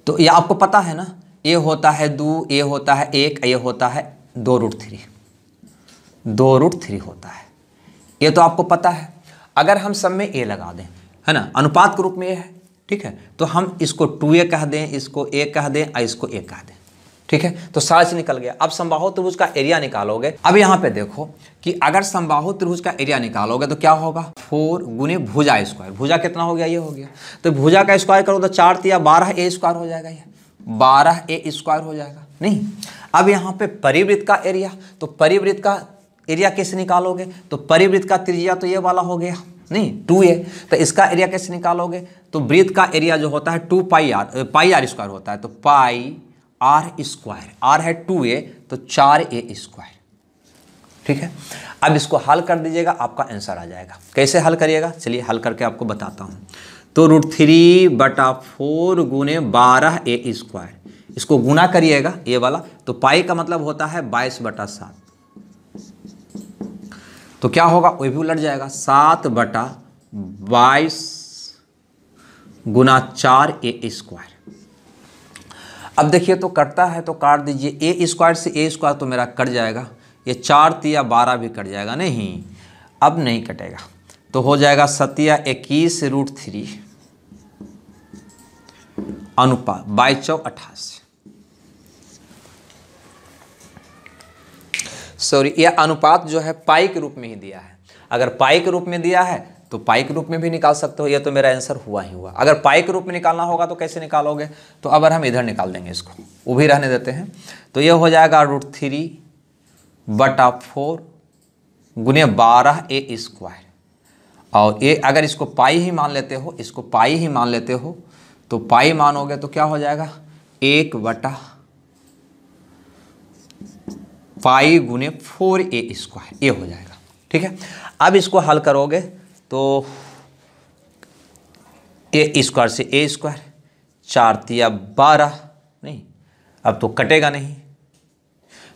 तो ये आपको पता है ना ए होता है दो ए होता है एक ए होता है दो रूट थ्री दो रूट थ्री होता है। ये तो आपको पता है। अगर हम सब में ए लगा दें, है ना? अनुपात के रूप में ए है, ठीक है? तो हम इसको टू ए कह दें, इसको ए कह दें, और इसको ए कह दें। ठीक है? तो सारा से निकल गया। अब संबाहु त्रिभुज का एरिया निकालोगे। अब यहाँ पे देखो कि अगर संबाहु त्रिभुज का एरिया निकालोगे तो क्या होगा? फोर गुने भुजा स्क्वायर। भुजा कितना हो गया? ये हो गया। तो भुजा का स्क्वायर करो तो चार तिया बारह ए स्क्वायर हो जाएगा ये। बारह ए स्क्वायर हो जाएगा। नहीं? अब यहाँ पे परिवृत्त का एरिया। तो परिवृत्त का एरिया कैसे निकालोगे? तो परिवृत्त का त्रिज्या तो ये वाला हो गया। नहीं? Two A. तो इसका एरिया कैसे निकालोगे? तो वृत्त का एरिया जो होता है two pi R pi R square होता है। तो पाई आर स्क्वायर, आर है टू ए तो चार ए स्क्वायर। ठीक है? अब इसको हल कर दीजिएगा, आपका आंसर आ जाएगा। कैसे हल करिएगा? चलिए हल करके आपको बताता हूँ। तो रूट थ्री बटा फोर गुने बारह ए स्क्वायर। इसको गुना करिएगा, ये वाला। तो पाई का मतलब होता है बाईस बटा सात। तो क्या होगा? वो भी उलट जाएगा। सात बटा बाईस गुना चार ए स्क्वायर। अब देखिए तो कटता है तो काट दीजिए। ए स्क्वायर से ए स्क्वायर तो मेरा कट जाएगा। ये चार तिया बारह भी कट जाएगा। नहीं, अब नहीं कटेगा। तो हो जाएगा सतिया इक्कीस रूट थ्री। अनुपात बाईस चौ अट्ठासी। सॉरी यह अनुपात जो है पाई के रूप में ही दिया है। अगर पाई के रूप में दिया है तो पाई के रूप में भी निकाल सकते हो यह तो मेरा आंसर हुआ ही हुआ। अगर पाई के रूप में निकालना होगा तो कैसे निकालोगे? तो अब हम इधर निकाल देंगे इसको। वो भी रहने देते हैं। तो यह हो जाएगा रूट थ्री बटा फोर गुने बारह ए स्क्वायर और ए अगर इसको पाई ही मान लेते हो, इसको पाई ही मान लेते हो तो पाई मानोगे तो क्या हो जाएगा? एक बटा पाई गुने फोर ए स्क्वायर ये हो जाएगा। ठीक है? अब इसको हल करोगे। तो ए स्क्वायर से ए स्क्वायर, चार तिया बारह, नहीं, अब तो कटेगा नहीं।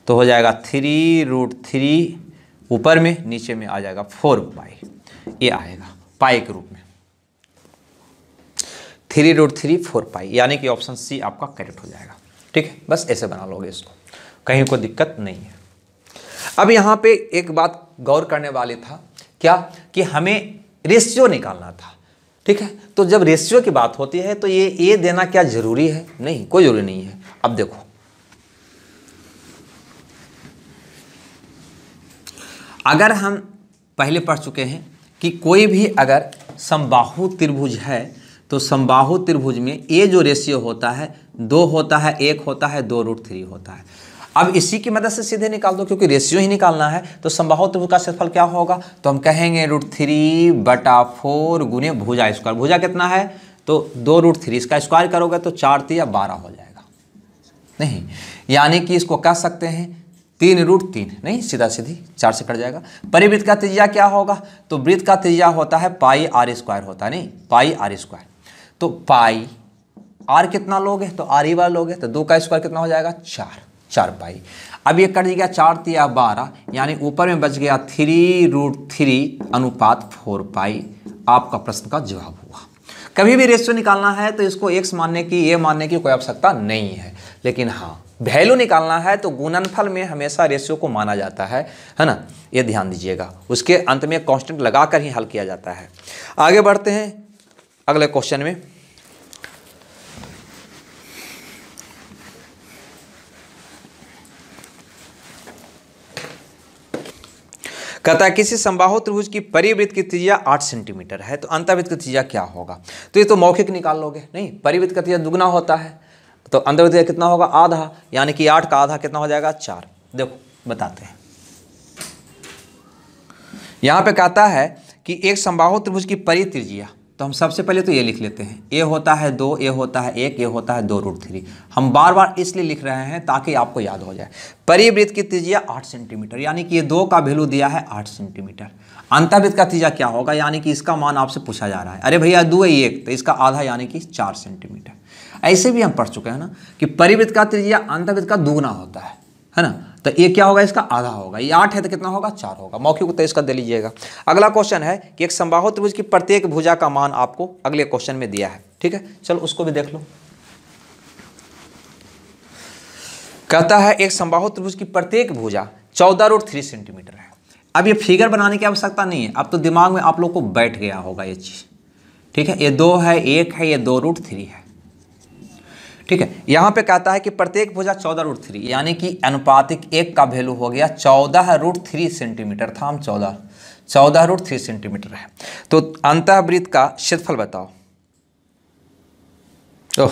तो हो जाएगा थ्री रूट थ्री, ऊपर में, नीचे में आ जाएगा फोर पाई ये आएगा पाई के रूप में। Three root three, four pi, यानी कि ऑप्शन सी आपका करेक्ट हो जाएगा। ठीक है, बस ऐसे बना लोगे इसको, कहीं कोई दिक्कत नहीं है। अब यहाँ पे एक बात गौर करने वाली था, क्या? कि हमें रेशियो निकालना था। ठीक है? तो जब रेशियो की बात होती है तो ये ए देना क्या ज़रूरी है? नहीं, कोई ज़रूरी नहीं है। अब देखो। अगर हम पहले पढ़ चुके हैं कि कोई भी अगर संबाहु त्रिभुज है तो संबाहु त्रिभुज में ए जो रेशियो होता है, दो होता है, एक होता है, दो रूट थ्री होता है। अब इसी की मदद से सीधे निकाल दो, क्योंकि रेशियो ही निकालना है। तो संबाहु त्रिभुज का क्षेत्रफल क्या होगा? तो हम कहेंगे रूट थ्री बटा फोर गुने भुजा स्क्वायर भुजा कितना है? तो दो रूट थ्री इसका स्क्वायर करोगे तो चार तीन या बारह हो जाएगा। नहीं, यानी कि इसको कह सकते हैं तीन रूट तीन। नहीं, सीधा सीधी चार से कट जाएगा। परिवृत्त का त्रिज्या क्या होगा? तो वृत्त का त्रिज्या होता है पाई आर स्क्वायर होता है, नहीं, पाई आर स्क्वायर तो पाई आर कितना लोगे? तो आर ही वाला लोगे तो दो का स्क्वायर कितना हो जाएगा? चार। चार पाई अब ये कट गया चार तिया बारह, यानी ऊपर में बच गया थ्री रूट थ्री अनुपात फोर पाई आपका प्रश्न का जवाब हुआ। कभी भी रेशियो निकालना है तो इसको एक्स मानने की ये मानने की कोई आवश्यकता नहीं है। लेकिन हाँ वैल्यू निकालना है तो गुणनफल में हमेशा रेशियो को माना जाता है है ना? ये ध्यान दीजिएगा। उसके अंत में कांस्टेंट लगाकर ही हल किया जाता है। आगे बढ़ते हैं अगले क्वेश्चन में। कहता है किसी संबाहु त्रिभुज की परिवृत्त की त्रिज्या आठ सेंटीमीटर है तो अंतर्वृत्त की त्रिज्या क्या होगा? तो ये तो मौखिक निकाल लोगे, नहीं? परिवृत्त का त्रिज्या दुगना होता है तो अंतर्वृत्त कितना होगा? आधा, यानी कि आठ का आधा कितना हो जाएगा? चार। देखो, बताते हैं। यहाँ पर कहता है कि एक संबाहु त्रिभुज की परित्रिज्या तो हम सबसे पहले तो ये लिख लेते हैं। ए होता है दो, ए होता है एक, ए होता है दो रूट थ्री हम बार बार इसलिए लिख रहे हैं ताकि आपको याद हो जाए। परिवृत्त की त्रिज्या आठ सेंटीमीटर यानी कि ये दो का वैल्यू दिया है आठ सेंटीमीटर अंतर्वृत्त का त्रिज्या क्या होगा? यानी कि इसका मान आपसे पूछा जा रहा है। अरे भैया, दो है एक तो इसका आधा यानी कि चार सेंटीमीटर ऐसे भी हम पढ़ चुके हैं ना कि परिवृत्त का त्रिज्या अंतर्वृत्त का दुगना होता है। है ना? तो ये क्या होगा? इसका आधा होगा। ये आठ है तो कितना होगा? चार होगा। मौखिक उत्तर इसका दे लीजिएगा। अगला क्वेश्चन है कि एक संबाहु त्रिभुज की प्रत्येक भुजा का मान आपको अगले क्वेश्चन में दिया है। ठीक है? चलो उसको भी देख लो। कहता है, एक संबाहु त्रिभुज की प्रत्येक भुजा चौदह रूट थ्री सेंटीमीटर है। अब ये फिगर बनाने की आवश्यकता नहीं है। अब तो दिमाग में आप लोग को बैठ गया होगा ये चीज़। ठीक है? ये दो है, एक है, ये दो रूट थ्री है। ठीक है? यहाँ पे कहता है कि प्रत्येक भुजा चौदह रूट थ्री यानी कि अनुपातिक एक का वैल्यू हो गया चौदह रूट थ्री सेंटीमीटर था हम चौदह। चौदह रूट थ्री सेंटीमीटर है। तो अंतःवृत्त का क्षेत्रफल बताओ। ओह,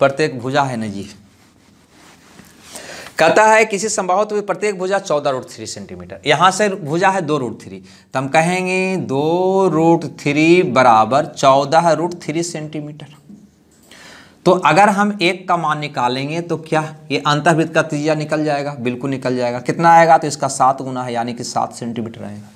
प्रत्येक भुजा है ना जी? कहता है किसी संभाव तो प्रत्येक भुजा चौदह रूट थ्री सेंटीमीटर यहाँ से भुजा है दो रूट थ्री तो हम कहेंगे दो रूट थ्री बराबर चौदह रूट थ्री सेंटीमीटर तो अगर हम एक का मान निकालेंगे तो क्या ये अंतर्वृत्त का त्रिज्या निकल जाएगा? बिल्कुल निकल जाएगा। कितना आएगा? तो इसका सात गुना है, यानी कि सात सेंटीमीटर आएगा।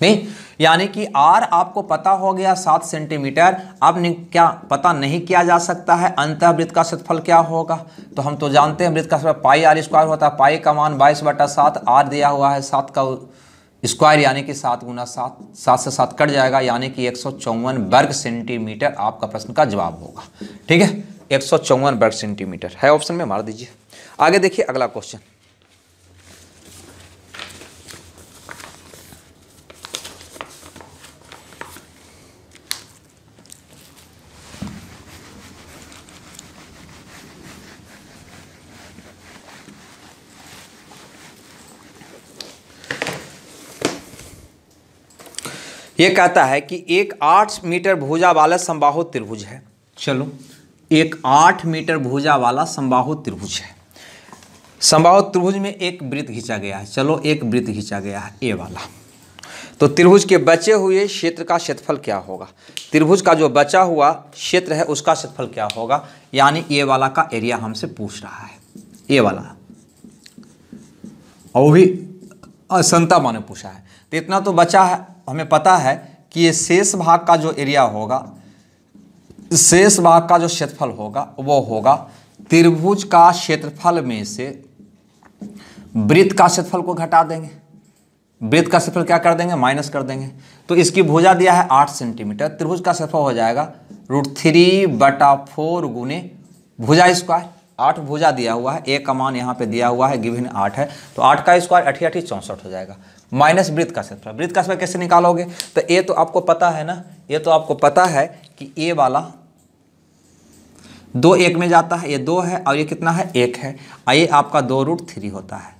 नहीं, यानी कि आर आपको पता हो गया सात सेंटीमीटर। अब क्या पता नहीं किया जा सकता है? अंतर्वृत्त का क्षेत्रफल क्या होगा? तो हम तो जानते हैं, वृत्त का पाई आर स्क्वायर होता है। पाई का मान बाईस बटा सात, आर दिया हुआ है, सात का स्क्वायर यानी कि सात गुना सात सात से सात कट जाएगा, यानी कि एक सौ चौवन वर्ग सेंटीमीटर आपका प्रश्न का जवाब होगा। ठीक है? एक सौ चौवन वर्ग सेंटीमीटर। है ऑप्शन में मार दीजिए। आगे देखिए अगला क्वेश्चन ये कहता है कि एक आठ मीटर भुजा वाला संबाहु त्रिभुज है। चलो, एक आठ मीटर भुजा वाला संबाहु त्रिभुज है। संबाहु त्रिभुज में एक वृत्त खींचा गया है। चलो, एक वृत्त खींचा गया है, ए वाला। तो त्रिभुज के बचे हुए क्षेत्र का क्षेत्रफल क्या होगा? त्रिभुज का जो बचा हुआ क्षेत्र है, उसका क्षेत्रफल क्या होगा? यानी ए वाला का एरिया हमसे पूछ रहा है। ए वाला। और भी असंता माने पूछा है। तो इतना तो बचा है। हमें पता है कि ये शेष भाग का जो एरिया होगा, शेष भाग का जो क्षेत्रफल होगा, वो होगा त्रिभुज का क्षेत्रफल में से वृत्त का क्षेत्रफल को घटा देंगे। वृत्त का क्षेत्रफल क्या कर देंगे? माइनस कर देंगे। तो इसकी भुजा दिया है आठ सेंटीमीटर। त्रिभुज का क्षेत्रफल हो जाएगा रूट थ्री बटा फोर गुने भुजा स्क्वायर। आठ भुजा दिया हुआ है। एक का मान यहाँ पे दिया हुआ है, गिवन आठ है। तो आठ का स्क्वायर अठी अठी चौंसठ हो जाएगा। माइनस वृत्त का क्षेत्रफल। वृत्त का क्षेत्रफल कैसे निकालोगे? तो ए तो आपको पता है ना, ये तो आपको पता है कि ए वाला दो एक में जाता है, ये दो है और ये कितना है? एक है। और ये आपका दो रूट थ्री होता है।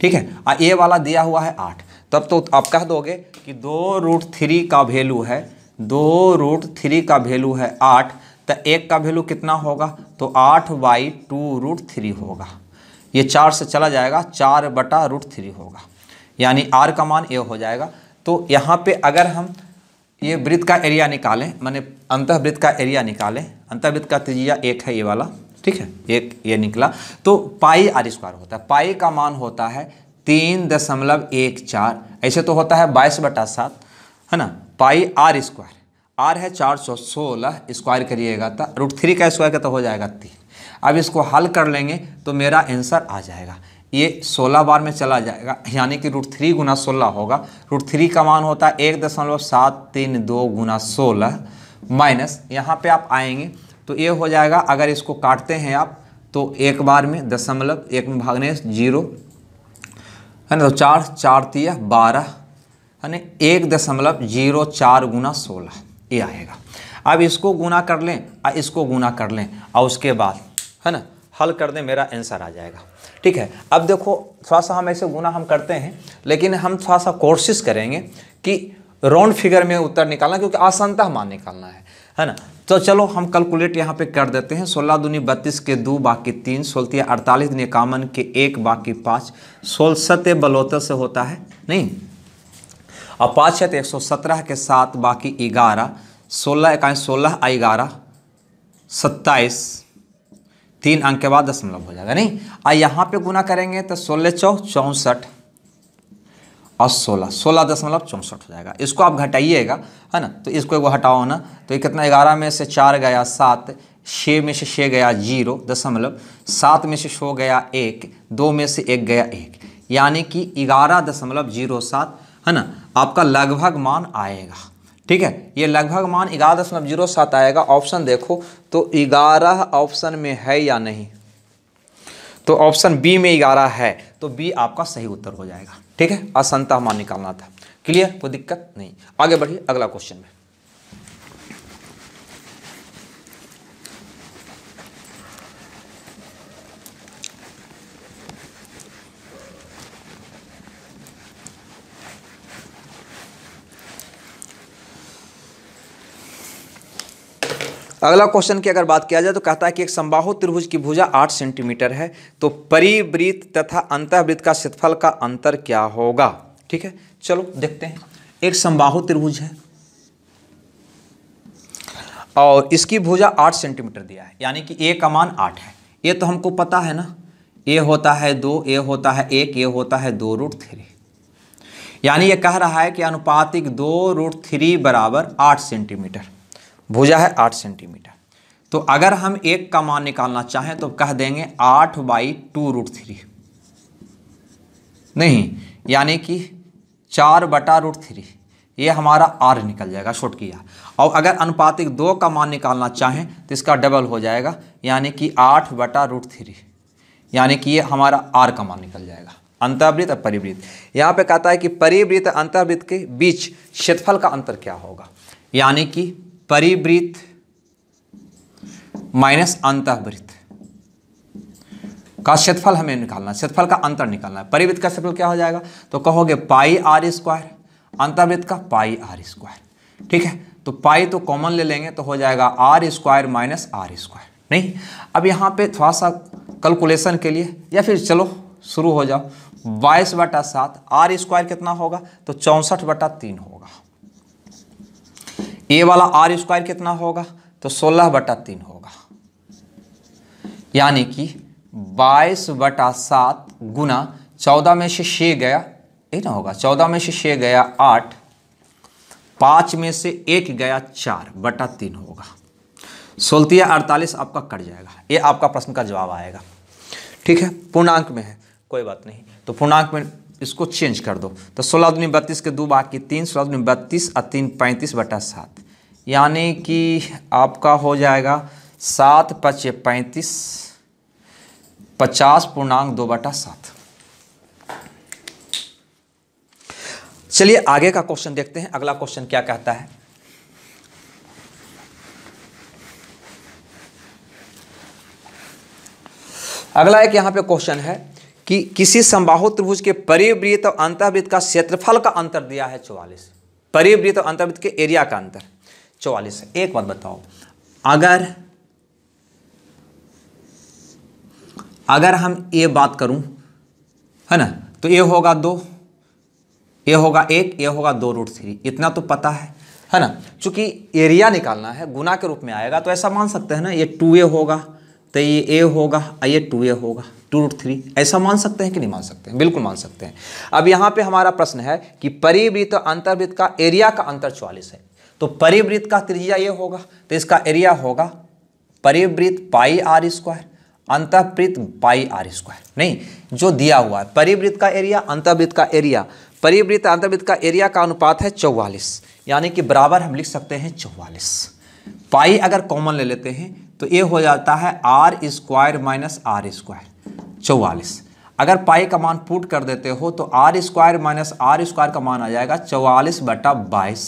ठीक है? और ए वाला दिया हुआ है आठ। तब तो आप कह दोगे कि दो रूट थ्री का वैल्यू है, दो रूट थ्री का वैल्यू है आठ। तो एक का वैल्यू कितना होगा? तो आठ बाई टू रूट थ्री होगा। ये चार से चला जाएगा, चार बटा रूट थ्री होगा। यानी आर का मान ए हो जाएगा। तो यहाँ पे अगर हम ये वृत्त का एरिया निकालें, मैंने अंतःवृत्त का एरिया निकालें, अंतःवृत्त का त्रिज्या एक है ये वाला, ठीक है? एक ये निकला। तो पाई आर स्क्वायर होता है। पाई का मान होता है तीन दशमलव एक चार। ऐसे तो होता है बाईस बटा सात, है ना? पाई आर स्क्वायर आर है चार सौ सोलह स्क्वायर करिएगा तो रूट थ्री का स्क्वायर का तो हो जाएगा तीन। अब इसको हल कर लेंगे तो मेरा आंसर आ जाएगा। ये 16 बार में चला जाएगा, यानी कि रूट थ्री गुना सोलह होगा। रूट थ्री का मान होता है एक दशमलव सात तीन दो गुना सोलह माइनस यहाँ पे आप आएँगे तो ये हो जाएगा, अगर इसको काटते हैं आप तो एक बार में दशमलव एक में भागने ज़ीरो, है ना तो चार चार तीय बारह है ना एक दशमलव ज़ीरो चार गुना सोलह, ये आएगा। अब इसको गुना कर लें और इसको गुना कर लें, और उसके बाद, है ना, हल कर दें, मेरा आंसर आ जाएगा। ठीक है? अब देखो थोड़ा सा हम ऐसे गुना हम करते हैं, लेकिन हम थोड़ा सा कोशिश करेंगे कि राउंड फिगर में उत्तर निकालना, क्योंकि आसानता मान निकालना है है ना? तो चलो, हम कैलकुलेट यहाँ पे कर देते हैं। सोलह दूनी बत्तीस के दो बाकी तीन सोलती अड़तालीस दूनी इक्यावन के एक बाकी पाँच, सोलह सत्य बलोतर से होता है, नहीं? और पाँच है तो एक सौ सत्रह के साथ बाकी ग्यारह, सोलह इक्कीस सोलह ग्यारह, सत्ताईस। तीन अंक के बाद दशमलव हो जाएगा, नहीं? आ यहाँ पे गुना करेंगे तो सोलह चौ चौंसठ और सोलह सोलह दशमलव चौंसठ हो जाएगा। इसको आप घटाइएगा, है ना? तो इसको एक हटाओ ना। तो ये कितना, ग्यारह में से चार गया सात छः में से छः गया ज़ीरो दशमलव सात में से शो गया एक, दो में से एक गया एक। यानी कि ग्यारह दशमलव ज़ीरो सात, है ना? आपका लगभग मान आएगा। ठीक है? ये लगभग मान ग्यारह दशमलव ज़ीरो सात आएगा। ऑप्शन देखो तो ग्यारह ऑप्शन में है या नहीं? तो ऑप्शन बी में ग्यारह है तो बी आपका सही उत्तर हो जाएगा। ठीक है? असंता मान निकालना था। क्लियर? कोई दिक्कत नहीं। आगे बढ़िए, अगला क्वेश्चन में। अगला क्वेश्चन की अगर बात किया जाए तो कहता है कि एक संबाहु त्रिभुज की भुजा आठ सेंटीमीटर है तो परिवृत्त तथा अंतःवृत्त का क्षेत्रफल का अंतर क्या होगा? ठीक है, चलो देखते हैं। एक संबाहु त्रिभुज है और इसकी भुजा आठ सेंटीमीटर दिया है, यानी कि ए का मान आठ है। ये तो हमको पता है ना, ए होता है दो, ए होता है एक, ए होता है दो रूट थ्री यानी ये कह रहा है कि अनुपातिक दो रूट थ्री बराबर आठ सेंटीमीटर। भुजा है आठ सेंटीमीटर। तो अगर हम एक का मान निकालना चाहें तो कह देंगे आठ बाई टू रूट थ्री। नहीं, यानी कि चार बटा रूट थ्री, ये हमारा आर निकल जाएगा, शॉर्ट किया। और अगर अनुपातिक दो का मान निकालना चाहें तो इसका डबल हो जाएगा, यानी कि आठ बटा रूट थ्री। यानी कि ये हमारा आर का मान निकल जाएगा, अंतर्वृत्त और परिवृत्त। यहाँ पे कहता है कि परिवृत्त अंतर्वृत्त के बीच क्षेत्रफल का अंतर क्या होगा? यानी कि परिवृत्त माइनस अंतःवृत्त का क्षेत्रफल हमें निकालना है, क्षेत्रफल का अंतर निकालना है। परिवृत्त का क्षेत्रफल क्या हो जाएगा? तो कहोगे पाई आर स्क्वायर अंतर्वृत्त का पाई आर स्क्वायर। ठीक है? तो पाई तो कॉमन ले लेंगे तो हो जाएगा R square minus R square. नहीं? अब यहाँ पे थोड़ा सा कैलकुलेशन के लिए, या फिर चलो, शुरू हो जाओ। बाईस बटा सात, आर स्क्वायर कितना होगा? तो चौंसठ बटा तीन होगा। ए वाला आर स्क्वायर कितना होगा? तो सोलह बटा तीन होगा। यानी कि बाईस बटा सात गुना चौदह में से छः गया, ये ना होगा। चौदह में से छः गया आठ, पाँच में से एक गया चार, बटा तीन होगा। सोलतिया अड़तालीस, आपका कट जाएगा। ये आपका प्रश्न का जवाब आएगा। ठीक है? पूर्णांक में है। कोई बात नहीं। तो पूर्णांक में इसको चेंज कर दो। तो सोलह दूनी बत्तीस के दो बाकी तीन, सोलह दूनी बत्तीस और तीन पैंतीस बटा सात। यानी कि आपका हो जाएगा सात पचे पैंतीस, पचास पूर्णांक दो बटा सात। चलिए आगे का क्वेश्चन देखते हैं। अगला क्वेश्चन क्या कहता है? अगला एक यहाँ पे क्वेश्चन है कि किसी संबाहु त्रिभुज के परिवृत्त और अंतर्वृत्त का क्षेत्रफल का अंतर दिया है चौवालीस। परिवृत्त और अंतर्वृत्त के एरिया का अंतर। चौवालीस एक बात बताओ। अगर अगर हम ये बात करूँ, है ना तो ये होगा दो ये होगा एक ये होगा दो रूट थ्री इतना तो पता है है ना? चूँकि एरिया निकालना है, गुना के रूप में आएगा तो ऐसा मान सकते हैं ना, ये टू ए होगा तो ये ए होगा ये टू ए होगा टू रूट थ्री ऐसा मान सकते हैं कि नहीं मान सकते हैं? बिल्कुल मान सकते हैं। अब यहाँ पे हमारा प्रश्न है कि परिवृत्त अंतर्वृत्त का एरिया का अंतर चौवालीस है। तो परिवृत्त का त्रिज्या ये होगा तो इसका एरिया होगा परिवृत्त पाई आर स्क्वायर अंतःवृत्त पाई आर स्क्वायर नहीं, जो दिया हुआ है, परिवृत्त का एरिया अंतर्वृत्त का एरिया। परिवृत्त अंतर्वृत्त का एरिया का अनुपात है चौवालीस, यानी कि बराबर हम लिख सकते हैं चौवालीस। पाई अगर कॉमन ले लेते हैं तो ये हो जाता है R square minus R square चौवालीस। अगर पाई का मान पुट कर देते हो तो R square minus R square का मान आ जाएगा चौवालीस बटा बाईस।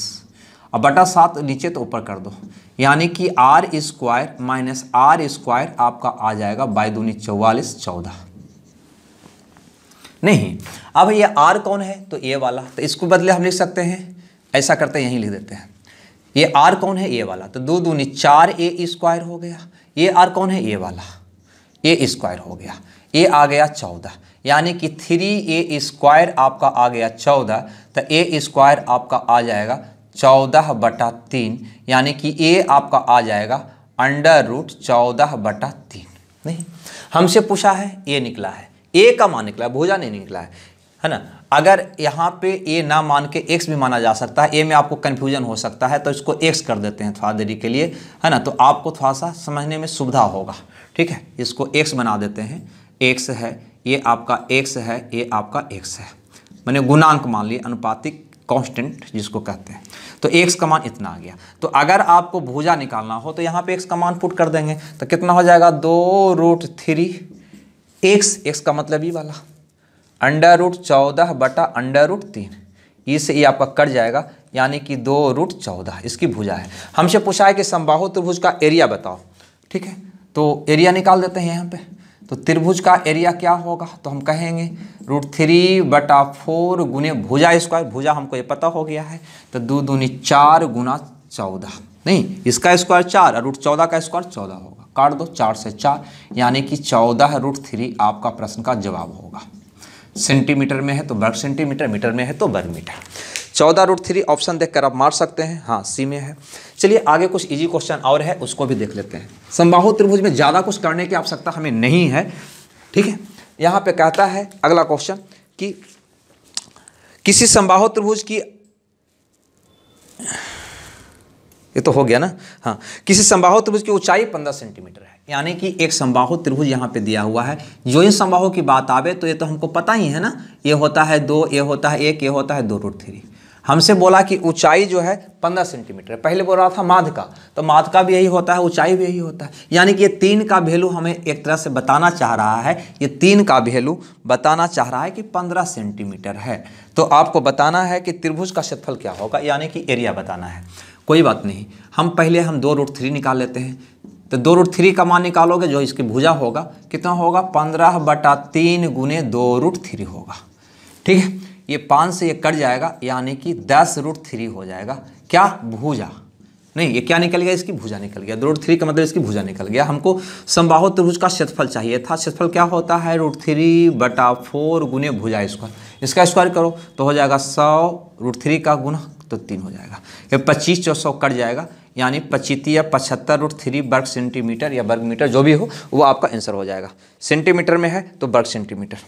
अब बटा सात नीचे तो ऊपर कर दो। यानी कि R square minus R square आपका आ जाएगा बाई दूनी चौवालीस चौदह। नहीं, अब ये आर कौन है? तो ए वाला। तो इसको बदले हम लिख सकते हैं। ऐसा करते हैं, यहीं लिख देते हैं। ये आर कौन है? ए वाला। तो दो दूनी चार ए स्क्वायर हो गया। ये आर कौन है? ए वाला। ए स्क्वायर हो गया। ए आ गया चौदह। यानी कि थ्री ए स्क्वायर आपका आ गया चौदह। तो ए स्क्वायर आपका आ जाएगा चौदह बटा तीन, यानी कि ए आपका आ जाएगा अंडर रूट चौदह बटा तीन। नहीं, हमसे पूछा है, ए निकला है। ए का मान निकला है, भुजा नहीं निकला है है ना? अगर यहाँ पे ए ना मान के एक्स भी माना जा सकता है, ए में आपको कन्फ्यूज़न हो सकता है तो इसको एक्स कर देते हैं थोड़ा देरी के लिए, है ना? तो आपको थोड़ा सा समझने में सुविधा होगा, ठीक है? इसको एक्स बना देते हैं एक्स है, ये आपका एक्स है, ये आपका एक्स है। मैंने गुणांक मान लिया अनुपातिक कांस्टेंट जिसको कहते हैं। तो एक्स का मान इतना आ गया। तो अगर आपको भुजा निकालना हो तो यहाँ पे एक्स का मान पुट कर देंगे। तो कितना हो जाएगा? दो रूट थ्री एक्स एक्स का मतलब ये वाला। अंडर रूट चौदह बटा अंडर रूट तीन। ई से ये आपका कट जाएगा, यानी कि दो रूट चौदह। इसकी भुजा है। हमसे पूछा है कि संबाहु त्रिभुज का एरिया बताओ। ठीक है? तो एरिया निकाल देते हैं यहाँ पे। तो त्रिभुज का एरिया क्या होगा? तो हम कहेंगे रूट थ्री बटा फोर गुने भुजा स्क्वायर भुजा हमको ये पता हो गया है तो दो दूनी चार गुना चौदह। नहीं, इसका स्क्वायर चार और रूट चौदह का स्क्वायर चौदह होगा। काट दो, चार से चार, यानी कि चौदह रूट थ्री आपका प्रश्न का जवाब होगा। सेंटीमीटर में है तो वर्ग सेंटीमीटर मीटर में है तो वर्ग मीटर। चौदह रूट थ्री ऑप्शन देखकर आप मार सकते हैं। हाँ सी में है। चलिए, आगे कुछ इजी क्वेश्चन और है, उसको भी देख लेते हैं। संबाहु त्रिभुज में ज़्यादा कुछ करने की आवश्यकता हमें नहीं है, ठीक है? यहाँ पे कहता है, अगला क्वेश्चन कि किसी संबाहु त्रिभुज की, ये तो हो गया ना? हाँ किसी संबाहु त्रिभुज की ऊंचाई पंद्रह सेंटीमीटर है। यानी कि एक संबाहु त्रिभुज यहाँ पे दिया हुआ है। जो इन संबाहु की बात आवे तो ये तो हमको पता ही है ना? ये होता है दो, ये होता है एक, ये होता है दो रूट थ्री हमसे बोला कि ऊंचाई जो है पंद्रह सेंटीमीटर पहले बोल रहा था माध का। तो माध का भी यही होता है, ऊंचाई भी यही होता है। यानी कि ये तीन का वैल्यू हमें एक तरह से बताना चाह रहा है। ये तीन का वैल्यू बताना चाह रहा है कि पंद्रह सेंटीमीटर है। तो आपको बताना है कि त्रिभुज का क्षेत्रफल क्या होगा, यानी कि एरिया बताना है। कोई बात नहीं। हम पहले हम दो रूट थ्री निकाल लेते हैं। तो दो रूट थ्री का मान निकालोगे, जो इसकी भुजा होगा, कितना होगा? पंद्रह बटा तीन गुने दो रूट थ्री होगा। ठीक है? ये पाँच से ये कट जाएगा, यानी कि दस रूट थ्री हो जाएगा। क्या? भुजा। नहीं, ये क्या निकल गया? इसकी भुजा निकल गया। रूट थ्री का मतलब इसकी भुजा निकल गया। हमको संबाहु त्रिभुज का क्षेत्रफल चाहिए था। क्षेत्रफल क्या होता है? रूट थ्री बटा फोर गुने भुजा स्क्वायर। इसका स्क्वायर करो तो हो जाएगा सौ रूट थ्री का गुना तो तीन हो जाएगा। ये पच्चीस चौ सौ कट जाएगा, यानी पच्चीती या पचहत्तर रूट थ्री वर्ग सेंटीमीटर या वर्ग मीटर जो भी हो, वो आपका आंसर हो जाएगा। सेंटीमीटर में है तो वर्ग सेंटीमीटर।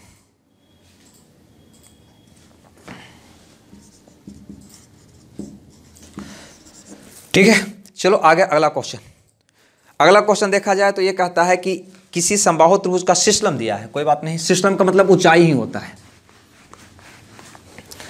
ठीक है? चलो आगे अगला क्वेश्चन अगला क्वेश्चन देखा जाए तो ये कहता है कि किसी संबाहु त्रिभुज का सिस्टम दिया है। कोई बात नहीं। सिस्टम का मतलब ऊंचाई ही होता है।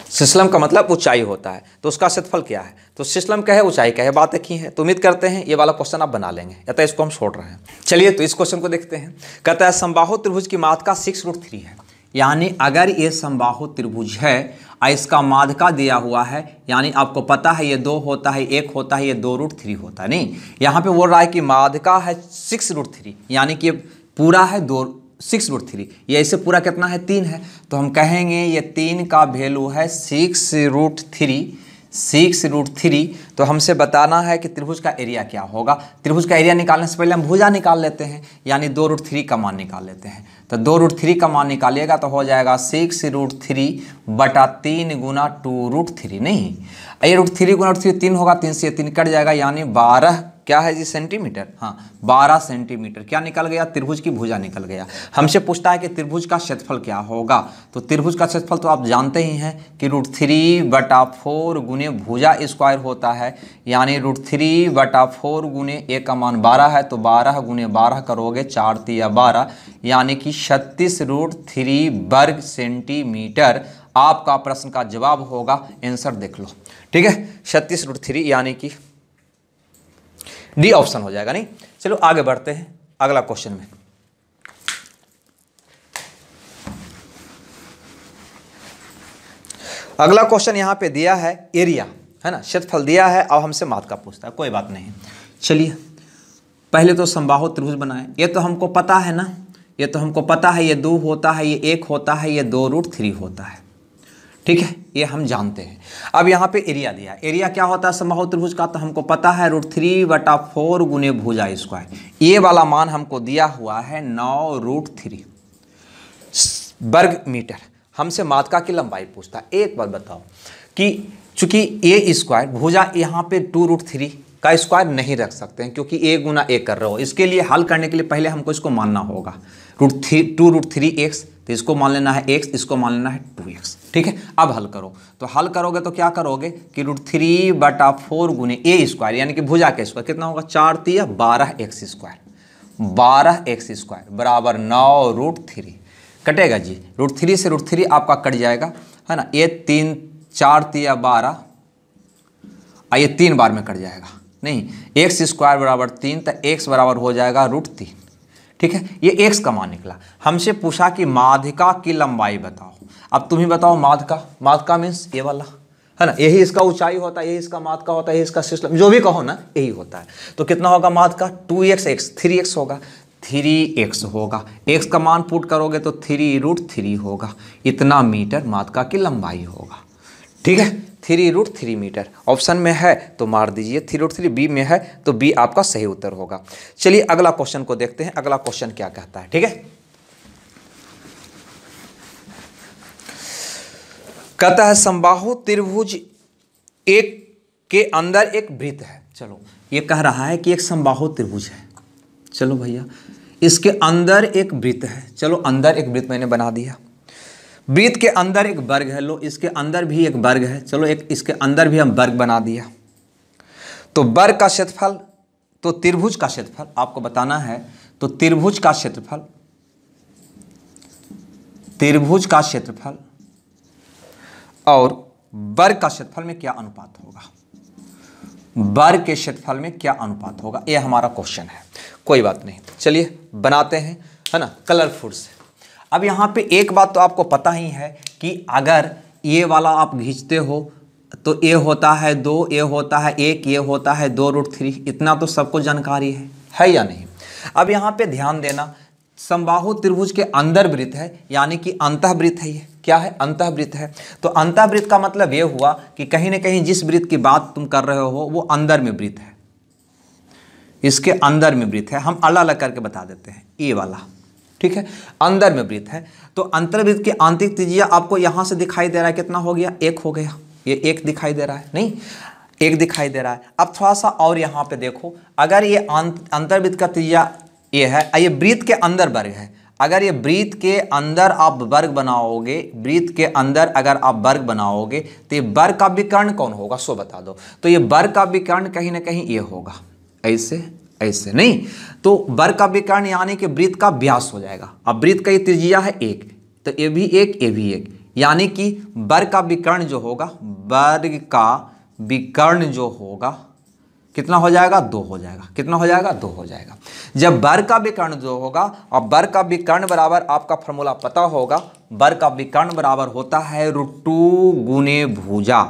सिस्लम का मतलब ऊंचाई होता है। तो उसका क्षेत्रफल क्या है? तो सिस्लम क्या है ऊंचाई क्या है बात एक ही। है तो उम्मीद करते हैं ये वाला क्वेश्चन आप बना लेंगे। या तो इसको हम छोड़ रहे हैं। चलिए तो इस क्वेश्चन को देखते हैं। कहता है संबाहु त्रिभुज की मात्रा सिक्स रूट थ्री है। यानी अगर ये संबाहु त्रिभुज है और इसका माधका दिया हुआ है। यानी आपको पता है, ये दो होता है, एक होता है, ये दो रूट थ्री होता है। नहीं, यहाँ पे बोल रहा है कि माधका है सिक्स रूट थ्री, यानी कि पूरा है दो, सिक्स रूट थ्री। ये ऐसे पूरा कितना है? तीन है। तो हम कहेंगे, ये तीन का वैल्यू है six root three, six root three. तो हमसे बताना है कि त्रिभुज का एरिया क्या होगा। त्रिभुज का एरिया निकालने से पहले हम भुजा निकाल लेते हैं, यानी दो रूट थ्री का मान निकाल लेते हैं। तो दो रूट थ्री का मान निकालिएगा तो हो जाएगा सिक्स रूट थ्री बटा तीन गुना टू रूट थ्री नहीं? ये रूट थ्री गुना रूट थ्री तीन होगा, तीन से तीन कट जाएगा, यानी बारह क्या है जी सेंटीमीटर? हाँ बारह सेंटीमीटर। क्या निकल गया? त्रिभुज की भुजा निकल गया। हमसे पूछता है कि त्रिभुज का क्षेत्रफल क्या होगा? तो त्रिभुज का क्षेत्रफल तो आप जानते ही हैं कि रूट थ्री बटा फोर गुने भुजा स्क्वायर होता है। यानी रूट थ्री बटा फोर गुने एक का मान बारह है तो बारह गुने बारह करोगे चार तिया बारह। यानी कि छत्तीस रूट थ्री वर्ग सेंटीमीटर। आपका प्रश्न का जवाब होगा। आंसर देख लो। ठीक है? छत्तीस रूट थ्री यानी कि डी ऑप्शन हो जाएगा, नहीं? चलो आगे बढ़ते हैं, अगला क्वेश्चन में। अगला क्वेश्चन यहाँ पे दिया है, एरिया, है ना? क्षेत्रफल दिया है, अब हमसे मात का पूछता है, कोई बात नहीं। चलिए, पहले तो संबाहु त्रिभुज बनाए। ये तो हमको पता है ना? ये तो हमको पता है, ये दो होता है, ये एक होता है, ये दो रूट थ्री होता है। ठीक है? ये हम जानते हैं। अब यहाँ पे एरिया दिया। एरिया क्या होता है? समबाहु त्रिभुज का तो हमको पता है रूट थ्री बटा फोर गुने भुजा स्क्वायर ये वाला मान हमको दिया हुआ है नौ रूट थ्री वर्ग मीटर। हमसे मातका की लंबाई पूछता। है एक बार बताओ कि चूँकि ए स्क्वायर भुजा यहाँ पे टू रूट थ्री का स्क्वायर नहीं रख सकते हैं, क्योंकि ए गुना ए कर रहे हो। इसके लिए हल करने के लिए पहले हमको इसको मानना होगा। Root three two root three X तो इसको मान लेना है एक्स इसको मान लेना है टू एक्स ठीक है? अब हल करो। तो हल करोगे तो क्या करोगे कि रूट थ्री बटा फोर गुने ए स्क्वायर यानी कि भुजा के स्क्वायर कितना होगा? चार तिया, बारह एक्स स्क्वायर बारह एक्स स्क्वायर बराबर नौ रूट थ्री कटेगा जी? रूट थ्री से रूट थ्री आपका कट जाएगा, है ना? ये तीन, चार तिया, बारह ये तीन बार में कट जाएगा। नहीं एक्स स्क्वायर बराबर तीन तो एक्स बराबर हो जाएगा रूट तीन ठीक है? ये एक्स का मान निकला। हमसे पूछा कि माध्यिका की लंबाई बताओ। अब तुम ही बताओ माध्यका। माध्यका मीन्स ये वाला। है ना? यही इसका ऊंचाई होता है, यही इसका माध्यका होता है, यही इसका सिस्टम जो भी कहो ना, यही होता है। तो कितना होगा माध्यका? Two X X three X होगा। थ्री एक्स होगा। एक्स का मान पुट करोगे तो थ्री रूट थ्री होगा। इतना मीटर माध्यका की लंबाई होगा। ठीक है? Three root three metre. Option में है तो मार दीजिए, थ्री रूट थ्री बी में है तो बी आपका सही उत्तर होगा। चलिए अगला क्वेश्चन को देखते हैं। अगला क्वेश्चन क्या कहता है, ठीक है? कहता है, संबाहु त्रिभुज एक के अंदर एक वृत्त है। चलो, ये कह रहा है कि एक संबाहु त्रिभुज है। चलो भैया, इसके अंदर एक वृत्त है। चलो, अंदर एक वृत्त मैंने बना दिया। वृत्त के अंदर एक वर्ग है, लो, इसके अंदर भी एक वर्ग है। चलो, एक इसके अंदर भी हम वर्ग बना दिया। तो वर्ग का क्षेत्रफल तो त्रिभुज का क्षेत्रफल आपको बताना है। तो त्रिभुज का क्षेत्रफल, त्रिभुज का क्षेत्रफल और वर्ग का क्षेत्रफल में क्या अनुपात होगा? वर्ग के क्षेत्रफल में क्या अनुपात होगा? यह हमारा क्वेश्चन है। कोई बात नहीं। चलिए, बनाते हैं, है ना? कलरफुल से। अब यहाँ पे एक बात तो आपको पता ही है कि अगर ये वाला आप खींचते हो तो ए होता है दो, ए होता है एक ये होता है दो रूट थ्री इतना तो सबको जानकारी है है या नहीं? अब यहाँ पे ध्यान देना संबाहु त्रिभुज के अंदर वृत्त है, यानी कि अंतःवृत्त है ये। क्या है? अंतःवृत्त है। तो अंतःवृत्त का मतलब ये हुआ कि कहीं ना कहीं जिस वृत्त की बात तुम कर रहे हो, वो अंदर में वृत्त है। इसके अंदर में वृत्त है। हम अलग अलग करके बता देते हैं। ये वाला। ठीक है? अंदर में वृत्त है। तो अंतर्वृत्त की आंतरिक त्रिज्या आपको यहाँ से दिखाई दे रहा है, कितना हो गया? एक हो गया। ये एक दिखाई दे रहा है, नहीं? एक दिखाई दे रहा है। अब थोड़ा सा और यहाँ पे देखो। अगर ये अंतर्वृत्त का त्रिज्या ये है ये वृत्त के अंदर वर्ग है। अगर ये वृत्त के अंदर आप वर्ग बनाओगे, वृत्त के अंदर अगर आप वर्ग बनाओगे तो ये वर्ग का विकर्ण कौन होगा? सो बता दो। तो ये वर्ग का विकर्ण कहीं ना कहीं ये होगा। ऐसे ऐसे नहीं। तो बर का विकर्ण यानी कि वृत्त का व्यास हो जाएगा। अब वृत्त का ये त्रिज्या है एक तो ये भी एक, ये भी एक। यानी कि बर का विकर्ण जो होगा वर्ग का विकर्ण जो होगा, कितना हो जाएगा? दो हो जाएगा। कितना हो जाएगा? दो हो जाएगा। जब बर का विकर्ण जो होगा और बर का विकर्ण बराबर आपका फॉर्मूला पता होगा। बर का विकर्ण बराबर होता है रुटू गुने भूजा।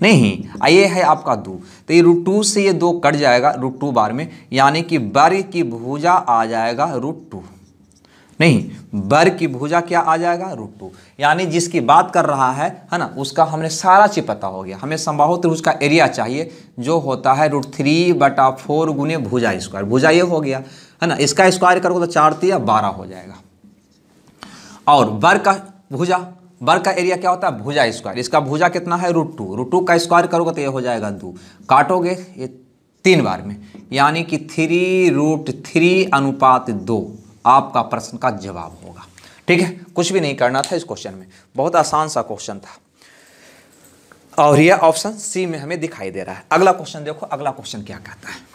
नहीं ये है आपका दो। तो ये रूट टू से ये दो कट जाएगा रूट टू बार में, यानी कि वर्ग की भुजा आ जाएगा रूट टू नहीं वर्ग की भुजा क्या आ जाएगा? रूट टू यानी जिसकी बात कर रहा है है ना, उसका हमने सारा चीज़ पता हो गया। हमें संभाव त्रिभुज का एरिया चाहिए, जो होता है रूट थ्री बटा फोर गुने भुजा स्क्वायर भुजा ये हो गया, है ना, इसका स्क्वायर करोगे तो चार तिया बारह हो जाएगा। और वर्ग का भुजा वर्ग का एरिया क्या होता है? भुजा स्क्वायर इसका भुजा कितना है? रूट टू रूट टू का स्क्वायर करोगे तो ये हो जाएगा दो. काटोगे ये तीन बार में. यानी कि थ्री रूट थ्री अनुपात दो. आपका प्रश्न का जवाब होगा. ठीक है? कुछ भी नहीं करना था इस क्वेश्चन में. बहुत आसान सा क्वेश्चन था. और यह ऑप्शन सी में हमें दिखाई दे रहा है. अगला क्वेश्चन देखो. अगला क्वेश्चन क्या कहता है?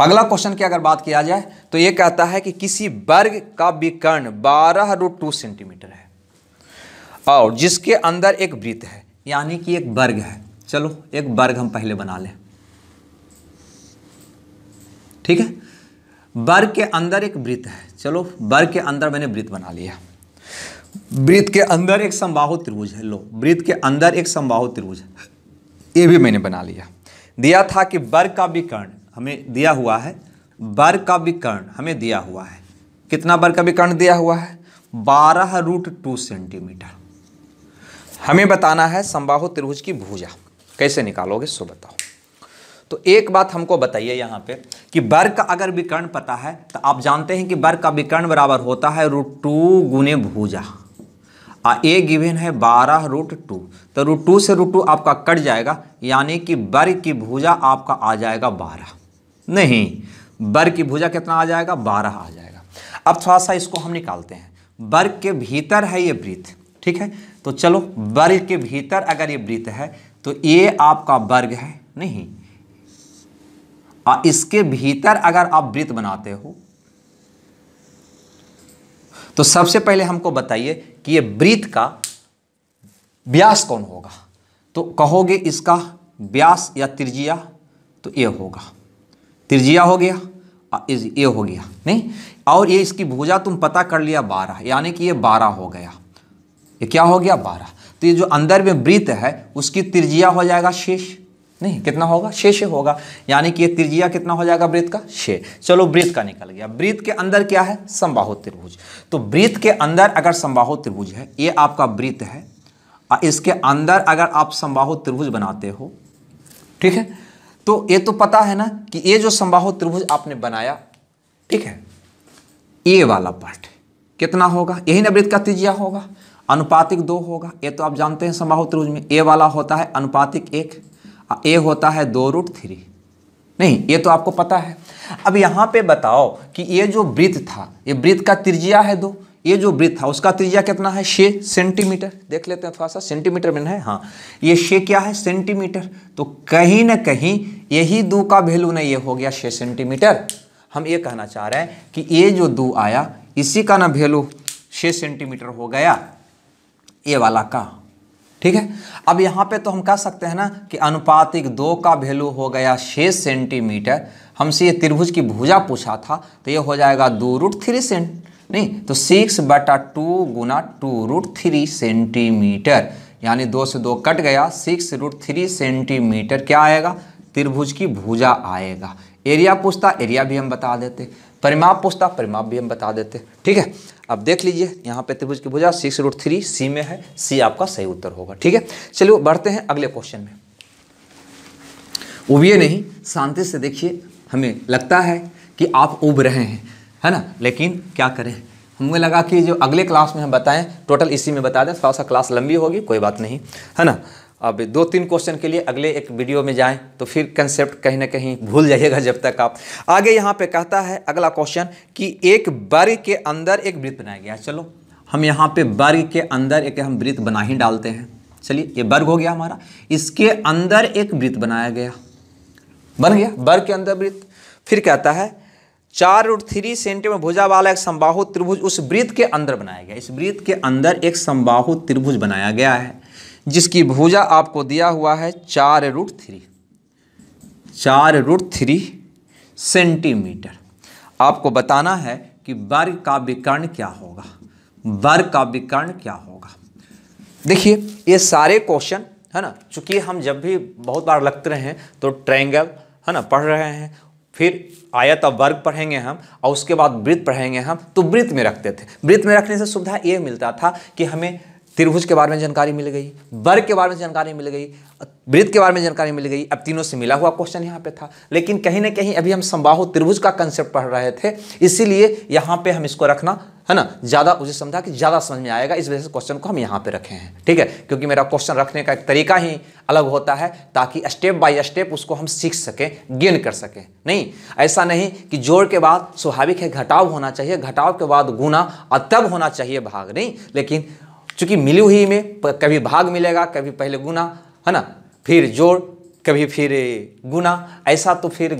अगला क्वेश्चन की अगर बात किया जाए तो यह कहता है कि किसी वर्ग का विकर्ण 12 रूट टू सेंटीमीटर है। और जिसके अंदर एक वृत्त है, यानी कि एक वर्ग है। चलो, एक वर्ग हम पहले बना लें। ठीक है? वर्ग के अंदर एक वृत्त है। चलो, वर्ग के अंदर मैंने वृत्त बना लिया। वृत्त के अंदर एक संबाहु त्रिभुज है। लो, वृत्त के अंदर एक संबाहु त्रिभुज है। ये भी मैंने बना लिया। दिया था कि वर्ग का विकर्ण हमें दिया हुआ है वर्ग का विकर्ण हमें दिया हुआ है। कितना वर्ग का विकर्ण दिया हुआ है? बारह रूट टू सेंटीमीटर। हमें बताना है संबाहु त्रिभुज की भुजा। कैसे निकालोगे, सो बताओ। तो एक बात हमको बताइए यहाँ पे कि वर्ग का अगर विकर्ण पता है तो आप जानते हैं कि वर्ग का विकर्ण बराबर होता है रूट टू गुने भुजा। आ, ए गिवन है बारह रूट टू। तो रूट टू से रूट टू आपका कट जाएगा, यानी कि वर्ग की भुजा आपका आ जाएगा बारह। नहीं वर्ग की भुजा कितना आ जाएगा? बारह आ जाएगा। अब थोड़ा सा इसको हम निकालते हैं। वर्ग के भीतर है ये वृत्त, ठीक है? तो चलो वर्ग के भीतर अगर ये वृत्त है तो ये आपका वर्ग है, नहीं। आ, इसके भीतर अगर आप वृत्त बनाते हो तो सबसे पहले हमको बताइए कि ये वृत्त का व्यास कौन होगा? तो कहोगे इसका व्यास या त्रिज्या तो ये होगा। त्रिज्या हो गया। ये हो गया। नहीं? और ये इसकी भुजा तुम पता कर लिया बारह। यानी कि ये बारह हो गया। ये क्या हो गया? बारह। तो ये जो अंदर में वृत्त है, उसकी त्रिज्या हो जाएगा शेष। नहीं, कितना होगा? शेष होगा। यानी कि ये त्रिज्या कितना हो जाएगा वृत्त का? छे चलो वृत्त का निकल गया। वृत्त के अंदर क्या है? संबाहु त्रिभुज। तो वृत्त के अंदर अगर संबाहु त्रिभुज है, ये आपका वृत्त है। इसके अंदर अगर आप संबाहु त्रिभुज बनाते हो, ठीक है? तो ये तो पता है ना कि ये जो संबाहु त्रिभुज आपने बनाया, ठीक है, ये वाला पार्ट कितना होगा? यही ना वृत्त का त्रिज्या होगा, अनुपातिक दो होगा। ये तो आप जानते हैं संबाहु त्रिभुज में ए वाला होता है, अनुपातिक एक ए होता है दो रूट थ्री। नहीं, ये तो आपको पता है। अब यहाँ पे बताओ कि ये जो वृत्त था, ये वृत्त का त्रिज्या है दो। ये जो वृत्त था, उसका त्रिज्या कितना है? छः सेंटीमीटर। देख लेते हैं थोड़ा सा, सेंटीमीटर में है? हाँ ये छः क्या है? सेंटीमीटर। तो कहीं ना कहीं यही दो का वैल्यू ना ये हो गया छः सेंटीमीटर हम ये कहना चाह रहे हैं कि ये जो दो आया, इसी का ना वैल्यू छः सेंटीमीटर हो गया, ये वाला का। ठीक है? अब यहाँ पे तो हम कह सकते हैं ना कि अनुपातिक दो का वैल्यू हो गया छः सेंटीमीटर हमसे ये त्रिभुज की भुजा पूछा था तो ये हो जाएगा दो रूट थ्री सेंट नहीं तो सिक्स बटा टू गुना टू रूट थ्री सेंटीमीटर यानी दो से दो कट गया सिक्स रूट थ्री सेंटीमीटर क्या आएगा? त्रिभुज की भुजा आएगा। एरिया पूछता, एरिया भी हम बता देते। परिमाप पूछता, परिमाप भी हम बता देते। ठीक है? अब देख लीजिए, यहाँ पे त्रिभुज की भुजा सिक्स रूट थ्री सी में है सी आपका सही उत्तर होगा। ठीक है? चलिए, बढ़ते हैं अगले क्वेश्चन में। उबिए नहीं, शांति से देखिए। हमें लगता है कि आप उब रहे हैं, है ना? लेकिन क्या करें? हमें लगा कि जो अगले क्लास में हम बताएँ टोटल इसी में बता दें, थोड़ा सा क्लास लंबी होगी, कोई बात नहीं, है ना? अब दो तीन क्वेश्चन के लिए अगले एक वीडियो में जाएँ तो फिर कंसेप्ट कहीं ना कहीं भूल जाइएगा जब तक आप। आगे यहाँ पे कहता है, अगला क्वेश्चन कि एक वर्ग के अंदर एक वृत्त बनाया गया चलो, हम यहाँ पे वर्ग के अंदर एक हम वृत्त बना ही डालते हैं। चलिए, ये वर्ग हो गया हमारा। इसके अंदर एक वृत्त बनाया गया। बन गया, वर्ग के अंदर वृत्त। फिर कहता है, चार रूट थ्री सेंटीमीटर भुजा वाला एक संबाहु त्रिभुज उस वृत्त के अंदर बनाया गया। इस वृत्त के अंदर एक संबाहु त्रिभुज बनाया गया है। जिसकी भुजा आपको दिया हुआ है चार रूट थ्री। चार रूट थ्री सेंटीमीटर। आपको बताना है कि वर्ग का विकर्ण क्या होगा। वर्ग का विकर्ण क्या होगा। देखिए, ये सारे क्वेश्चन, है ना, चूँकि हम जब भी बहुत बार लगते रहे हैं तो ट्रायंगल, है ना, पढ़ रहे हैं, फिर आयत और वर्ग पढ़ेंगे हम, और उसके बाद वृत्त पढ़ेंगे हम तो वृत्त में रखते थे। वृत्त में रखने से सुविधा ये मिलता था कि हमें त्रिभुज के बारे में जानकारी मिल गई वर्ग के बारे में जानकारी मिल गई, वृत्त के बारे में जानकारी मिल गई। अब तीनों से मिला हुआ क्वेश्चन यहाँ पे था। लेकिन कहीं ना कहीं अभी हम संबाहु त्रिभुज का कंसेप्ट पढ़ रहे थे, इसीलिए यहाँ पे हम इसको रखना, है ना? ज़्यादा उसे समझा कि ज़्यादा समझ में आएगा, इस वजह से क्वेश्चन को हम यहाँ पे रखे हैं। ठीक है? क्योंकि मेरा क्वेश्चन रखने का एक तरीका ही अलग होता है, ताकि स्टेप बाय स्टेप उसको हम सीख सकें गेन कर सकें। नहीं, ऐसा नहीं कि जोड़ के बाद स्वाभाविक है, घटाव होना चाहिए। घटाव के बाद गुना, और तब होना चाहिए भाग। नहीं, लेकिन चूँकि मिली हुई में कभी भाग मिलेगा, कभी पहले गुना, है ना? फिर जोड़, कभी फिर गुना, ऐसा तो फिर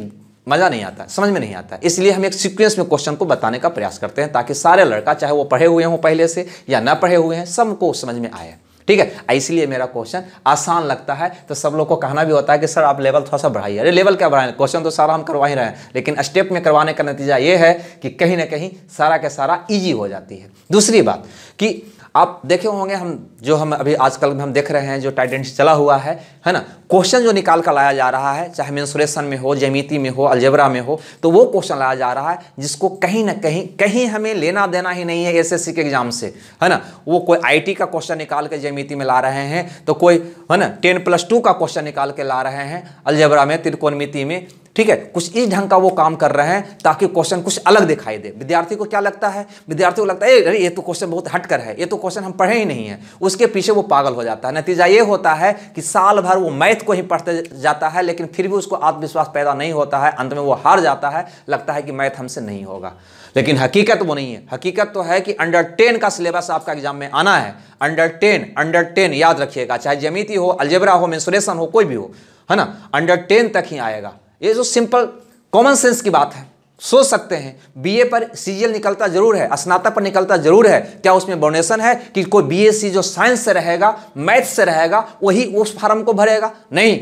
मज़ा नहीं आता, समझ में नहीं आता। इसलिए हम एक सीक्वेंस में क्वेश्चन को बताने का प्रयास करते हैं, ताकि सारे लड़का, चाहे वो पढ़े हुए हों पहले से या ना पढ़े हुए हैं, सबको समझ में आए। ठीक है? इसलिए मेरा क्वेश्चन आसान लगता है तो सब लोग को कहना भी होता है कि, सर, आप लेवल थोड़ा सा बढ़ाइए। अरे लेवल क्या बढ़ाएँ? क्वेश्चन तो सारा हम करवा ही रहे हैं, लेकिन स्टेप में करवाने का नतीजा ये है कि कहीं ना कहीं सारा का सारा ईजी हो जाती है। दूसरी बात कि आप देखे होंगे हम, जो हम अभी आजकल हम देख रहे हैं, जो टाइडेंस चला हुआ है है ना? क्वेश्चन जो निकाल कर लाया जा रहा है, चाहे मेंसुरेशन में हो जमीती में हो अलजेबरा में हो तो वो क्वेश्चन लाया जा रहा है, जिसको कहीं ना कहीं कहीं हमें लेना देना ही नहीं है एसएससी के एग्ज़ाम से, है ना? वो कोई आईटी का क्वेश्चन निकाल के जमीती में ला रहे हैं तो कोई, है ना? टेन प्लस टू का क्वेश्चन निकाल के ला रहे हैं अलजेबरा में, त्रिकोणमिति में ठीक है? कुछ इस ढंग का वो काम कर रहे हैं ताकि क्वेश्चन कुछ अलग दिखाई दे। विद्यार्थी को क्या लगता है? विद्यार्थी को लगता है अरे, ये तो क्वेश्चन बहुत हटकर है। ये तो क्वेश्चन हम पढ़े ही नहीं है। उसके पीछे वो पागल हो जाता है। नतीजा ये होता है कि साल भर वो मैथ को ही पढ़ते जाता है, लेकिन फिर भी उसको आत्मविश्वास पैदा नहीं होता है। अंत में वो हार जाता है। लगता है कि मैथ हमसे नहीं होगा। लेकिन हकीकत वो नहीं है। हकीकत तो है कि अंडर टेन का सिलेबस आपका एग्ज़ाम में आना है। अंडर टेन अंडर टेन याद रखिएगा। चाहे जमीती हो अलजेबरा हो मेंसुरेशन हो, कोई भी हो, है ना? अंडर टेन तक ही आएगा। ये जो सिंपल कॉमन सेंस की बात है, सोच सकते हैं। बीए पर सीजीएल निकलता ज़रूर है, स्नातक पर निकलता ज़रूर है। क्या उसमें बोनेशन है कि कोई बीएससी जो साइंस से रहेगा मैथ से रहेगा, वही उस फार्म को भरेगा? नहीं।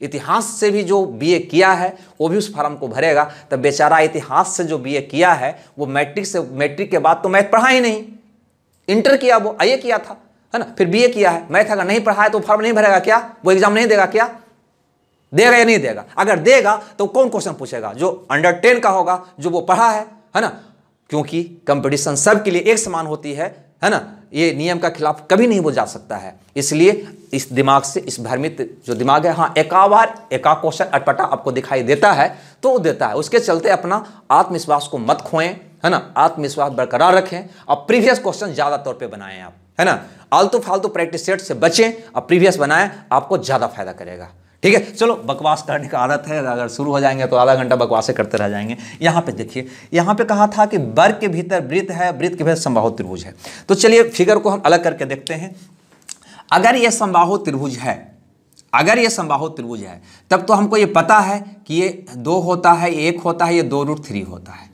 इतिहास से भी जो बीए किया है, वो भी उस फार्म को भरेगा। तब बेचारा इतिहास से जो बीए किया है, वो मैट्रिक से मैट्रिक के बाद तो मैथ पढ़ा ही नहीं। इंटर किया वो आइए किया था, है ना? फिर बीए किया है मैथ अगर नहीं पढ़ा है तो फॉर्म नहीं भरेगा क्या? वो एग्ज़ाम नहीं देगा क्या? देगा या नहीं देगा? अगर देगा तो कौन क्वेश्चन पूछेगा? जो अंडर टेन का होगा, जो वो पढ़ा है है ना? क्योंकि कंपटीशन सबके लिए एक समान होती है है ना? ये नियम का खिलाफ कभी नहीं बोल जा सकता है। इसलिए इस दिमाग से, इस भ्रमित जो दिमाग है हाँ एकावार, एका क्वेश्चन अटपटा आपको दिखाई देता है तो देता है। उसके चलते अपना आत्मविश्वास को मत खोएँ, है ना? आत्मविश्वास बरकरार रखें। और प्रीवियस क्वेश्चन ज़्यादा तौर पे बनाएँ आप, है ना? आलतू फालतू प्रैक्टिस सेट से बचें और प्रीवियस बनाएँ, आपको ज़्यादा फ़ायदा करेगा। ठीक है? चलो, बकवास करने का आदत है, अगर शुरू हो जाएँगे तो आधा घंटा बकवासे करते रह जाएँगे। यहाँ पे देखिए, यहाँ पे कहा था कि वर्ग के भीतर वृत्त है वृत्त के भीतर संबाहु त्रिभुज है। तो चलिए, फिगर को हम अलग करके देखते हैं। अगर ये संबाहु त्रिभुज है, अगर ये संबाहु त्रिभुज है, तब तो हमको ये पता है कि ये दो होता है एक होता है, ये दो रूट थ्री होता है।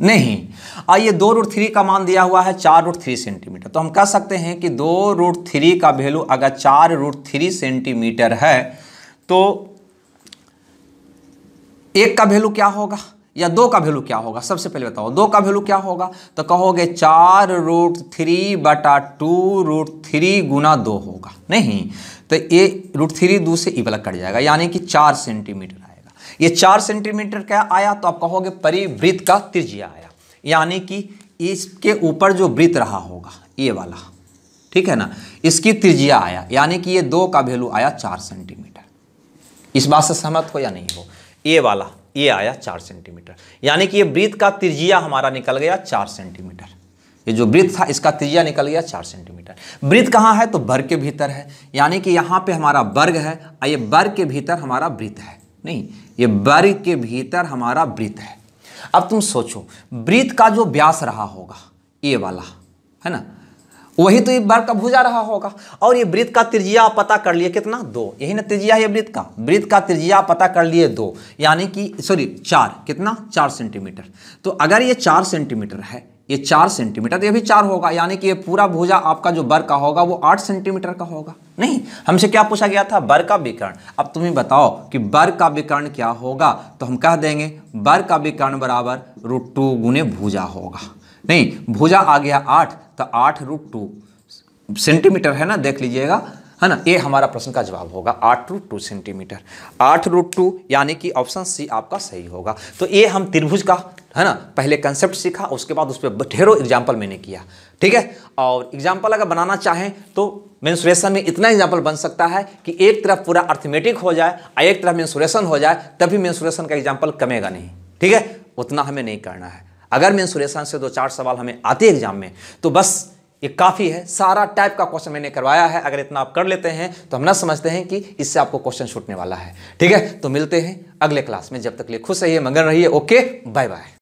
नहीं और दो रूट थ्री का मान दिया हुआ है चार रूट थ्री सेंटीमीटर। तो हम कह सकते हैं कि दो रूट थ्री का वैल्यू अगर चार रूट थ्री सेंटीमीटर है तो एक का वैल्यू क्या होगा या दो का वैल्यू क्या होगा? सबसे पहले बताओ, दो का वैल्यू क्या होगा? तो कहोगे चार रूट थ्री बटा टू रूट थ्री गुना दो होगा। नहीं तो ये रूट थ्री दो से ई वाला कट जाएगा, यानी कि चार सेंटीमीटर आएगा। ये चार सेंटीमीटर क्या आया? तो आप कहोगे परिवृत्त का त्रिज्या आया। यानी कि इसके ऊपर जो वृत्त रहा होगा, ये वाला, ठीक है ना? इसकी त्रिज्या आया। यानी कि ये दो का वैल्यू आया चार सेंटीमीटर इस बात से सहमत हो या नहीं हो? ये वाला, ये आया चार सेंटीमीटर। यानी कि ये वृत्त का त्रिज्या हमारा निकल गया चार सेंटीमीटर। ये जो वृत्त था, इसका त्रिज्या निकल गया चार सेंटीमीटर। वृत्त कहाँ है? तो वर्ग के भीतर है। यानी कि यहाँ पे हमारा वर्ग है, और ये वर्ग के भीतर हमारा वृत्त है। नहीं, ये वर्ग के भीतर हमारा वृत्त है। अब तुम सोचो, वृत्त का जो व्यास रहा होगा, ये वाला, है ना? वही तो ये वर्ग का भुजा रहा होगा। और ये वृत्त का त्रिज्या पता कर लिए कितना? दो। यही ना त्रिज्या है वृत्त का? वृत्त का त्रिज्या पता कर लिए दो। यानी कि सॉरी चार। कितना? चार सेंटीमीटर। तो अगर ये चार सेंटीमीटर है, ये चार सेंटीमीटर तो ये भी चार होगा। यानी कि ये पूरा भुजा आपका जो बर का होगा, वो आठ सेंटीमीटर का होगा। नहीं, हमसे क्या पूछा गया था? बर का विकर्ण। अब तुम्हें बताओ कि बर का विकर्ण क्या होगा? तो हम कह देंगे, बर का विकर्ण बराबर रूट टू गुने भुजा होगा। नहीं, भुजा आ गया आठ तो आठ रूट टू सेंटीमीटर है ना, देख लीजिएगा, है ना? ये हमारा प्रश्न का जवाब होगा, आठ रूट टू सेंटीमीटर। आठ रूट टू यानी कि ऑप्शन सी आपका सही होगा। तो ये हम त्रिभुज का, है ना, पहले कंसेप्ट सीखा, उसके बाद उस पर ढेरों एग्ज़ाम्पल मैंने किया, ठीक है? और एग्ज़ाम्पल अगर बनाना चाहें तो मेंसुरेशन में इतना एग्ज़ाम्पल बन सकता है कि एक तरफ़ पूरा अर्थमेटिक हो जाए, और एक तरफ़ मेंसुरेशन हो जाए, तभी मेंसुरेशन का एग्ज़ाम्पल कमेगा नहीं, ठीक है? उतना हमें नहीं करना है। अगर मैं मेंसुरेशन से दो चार सवाल हमें आते एग्ज़ाम में तो बस ये काफ़ी है। सारा टाइप का क्वेश्चन मैंने करवाया है। अगर इतना आप कर लेते हैं तो हम ना समझते हैं कि इससे आपको क्वेश्चन छूटने वाला है। ठीक है? तो मिलते हैं अगले क्लास में। जब तक लिए खुश रहिए मगन रहिए। ओके? Bye bye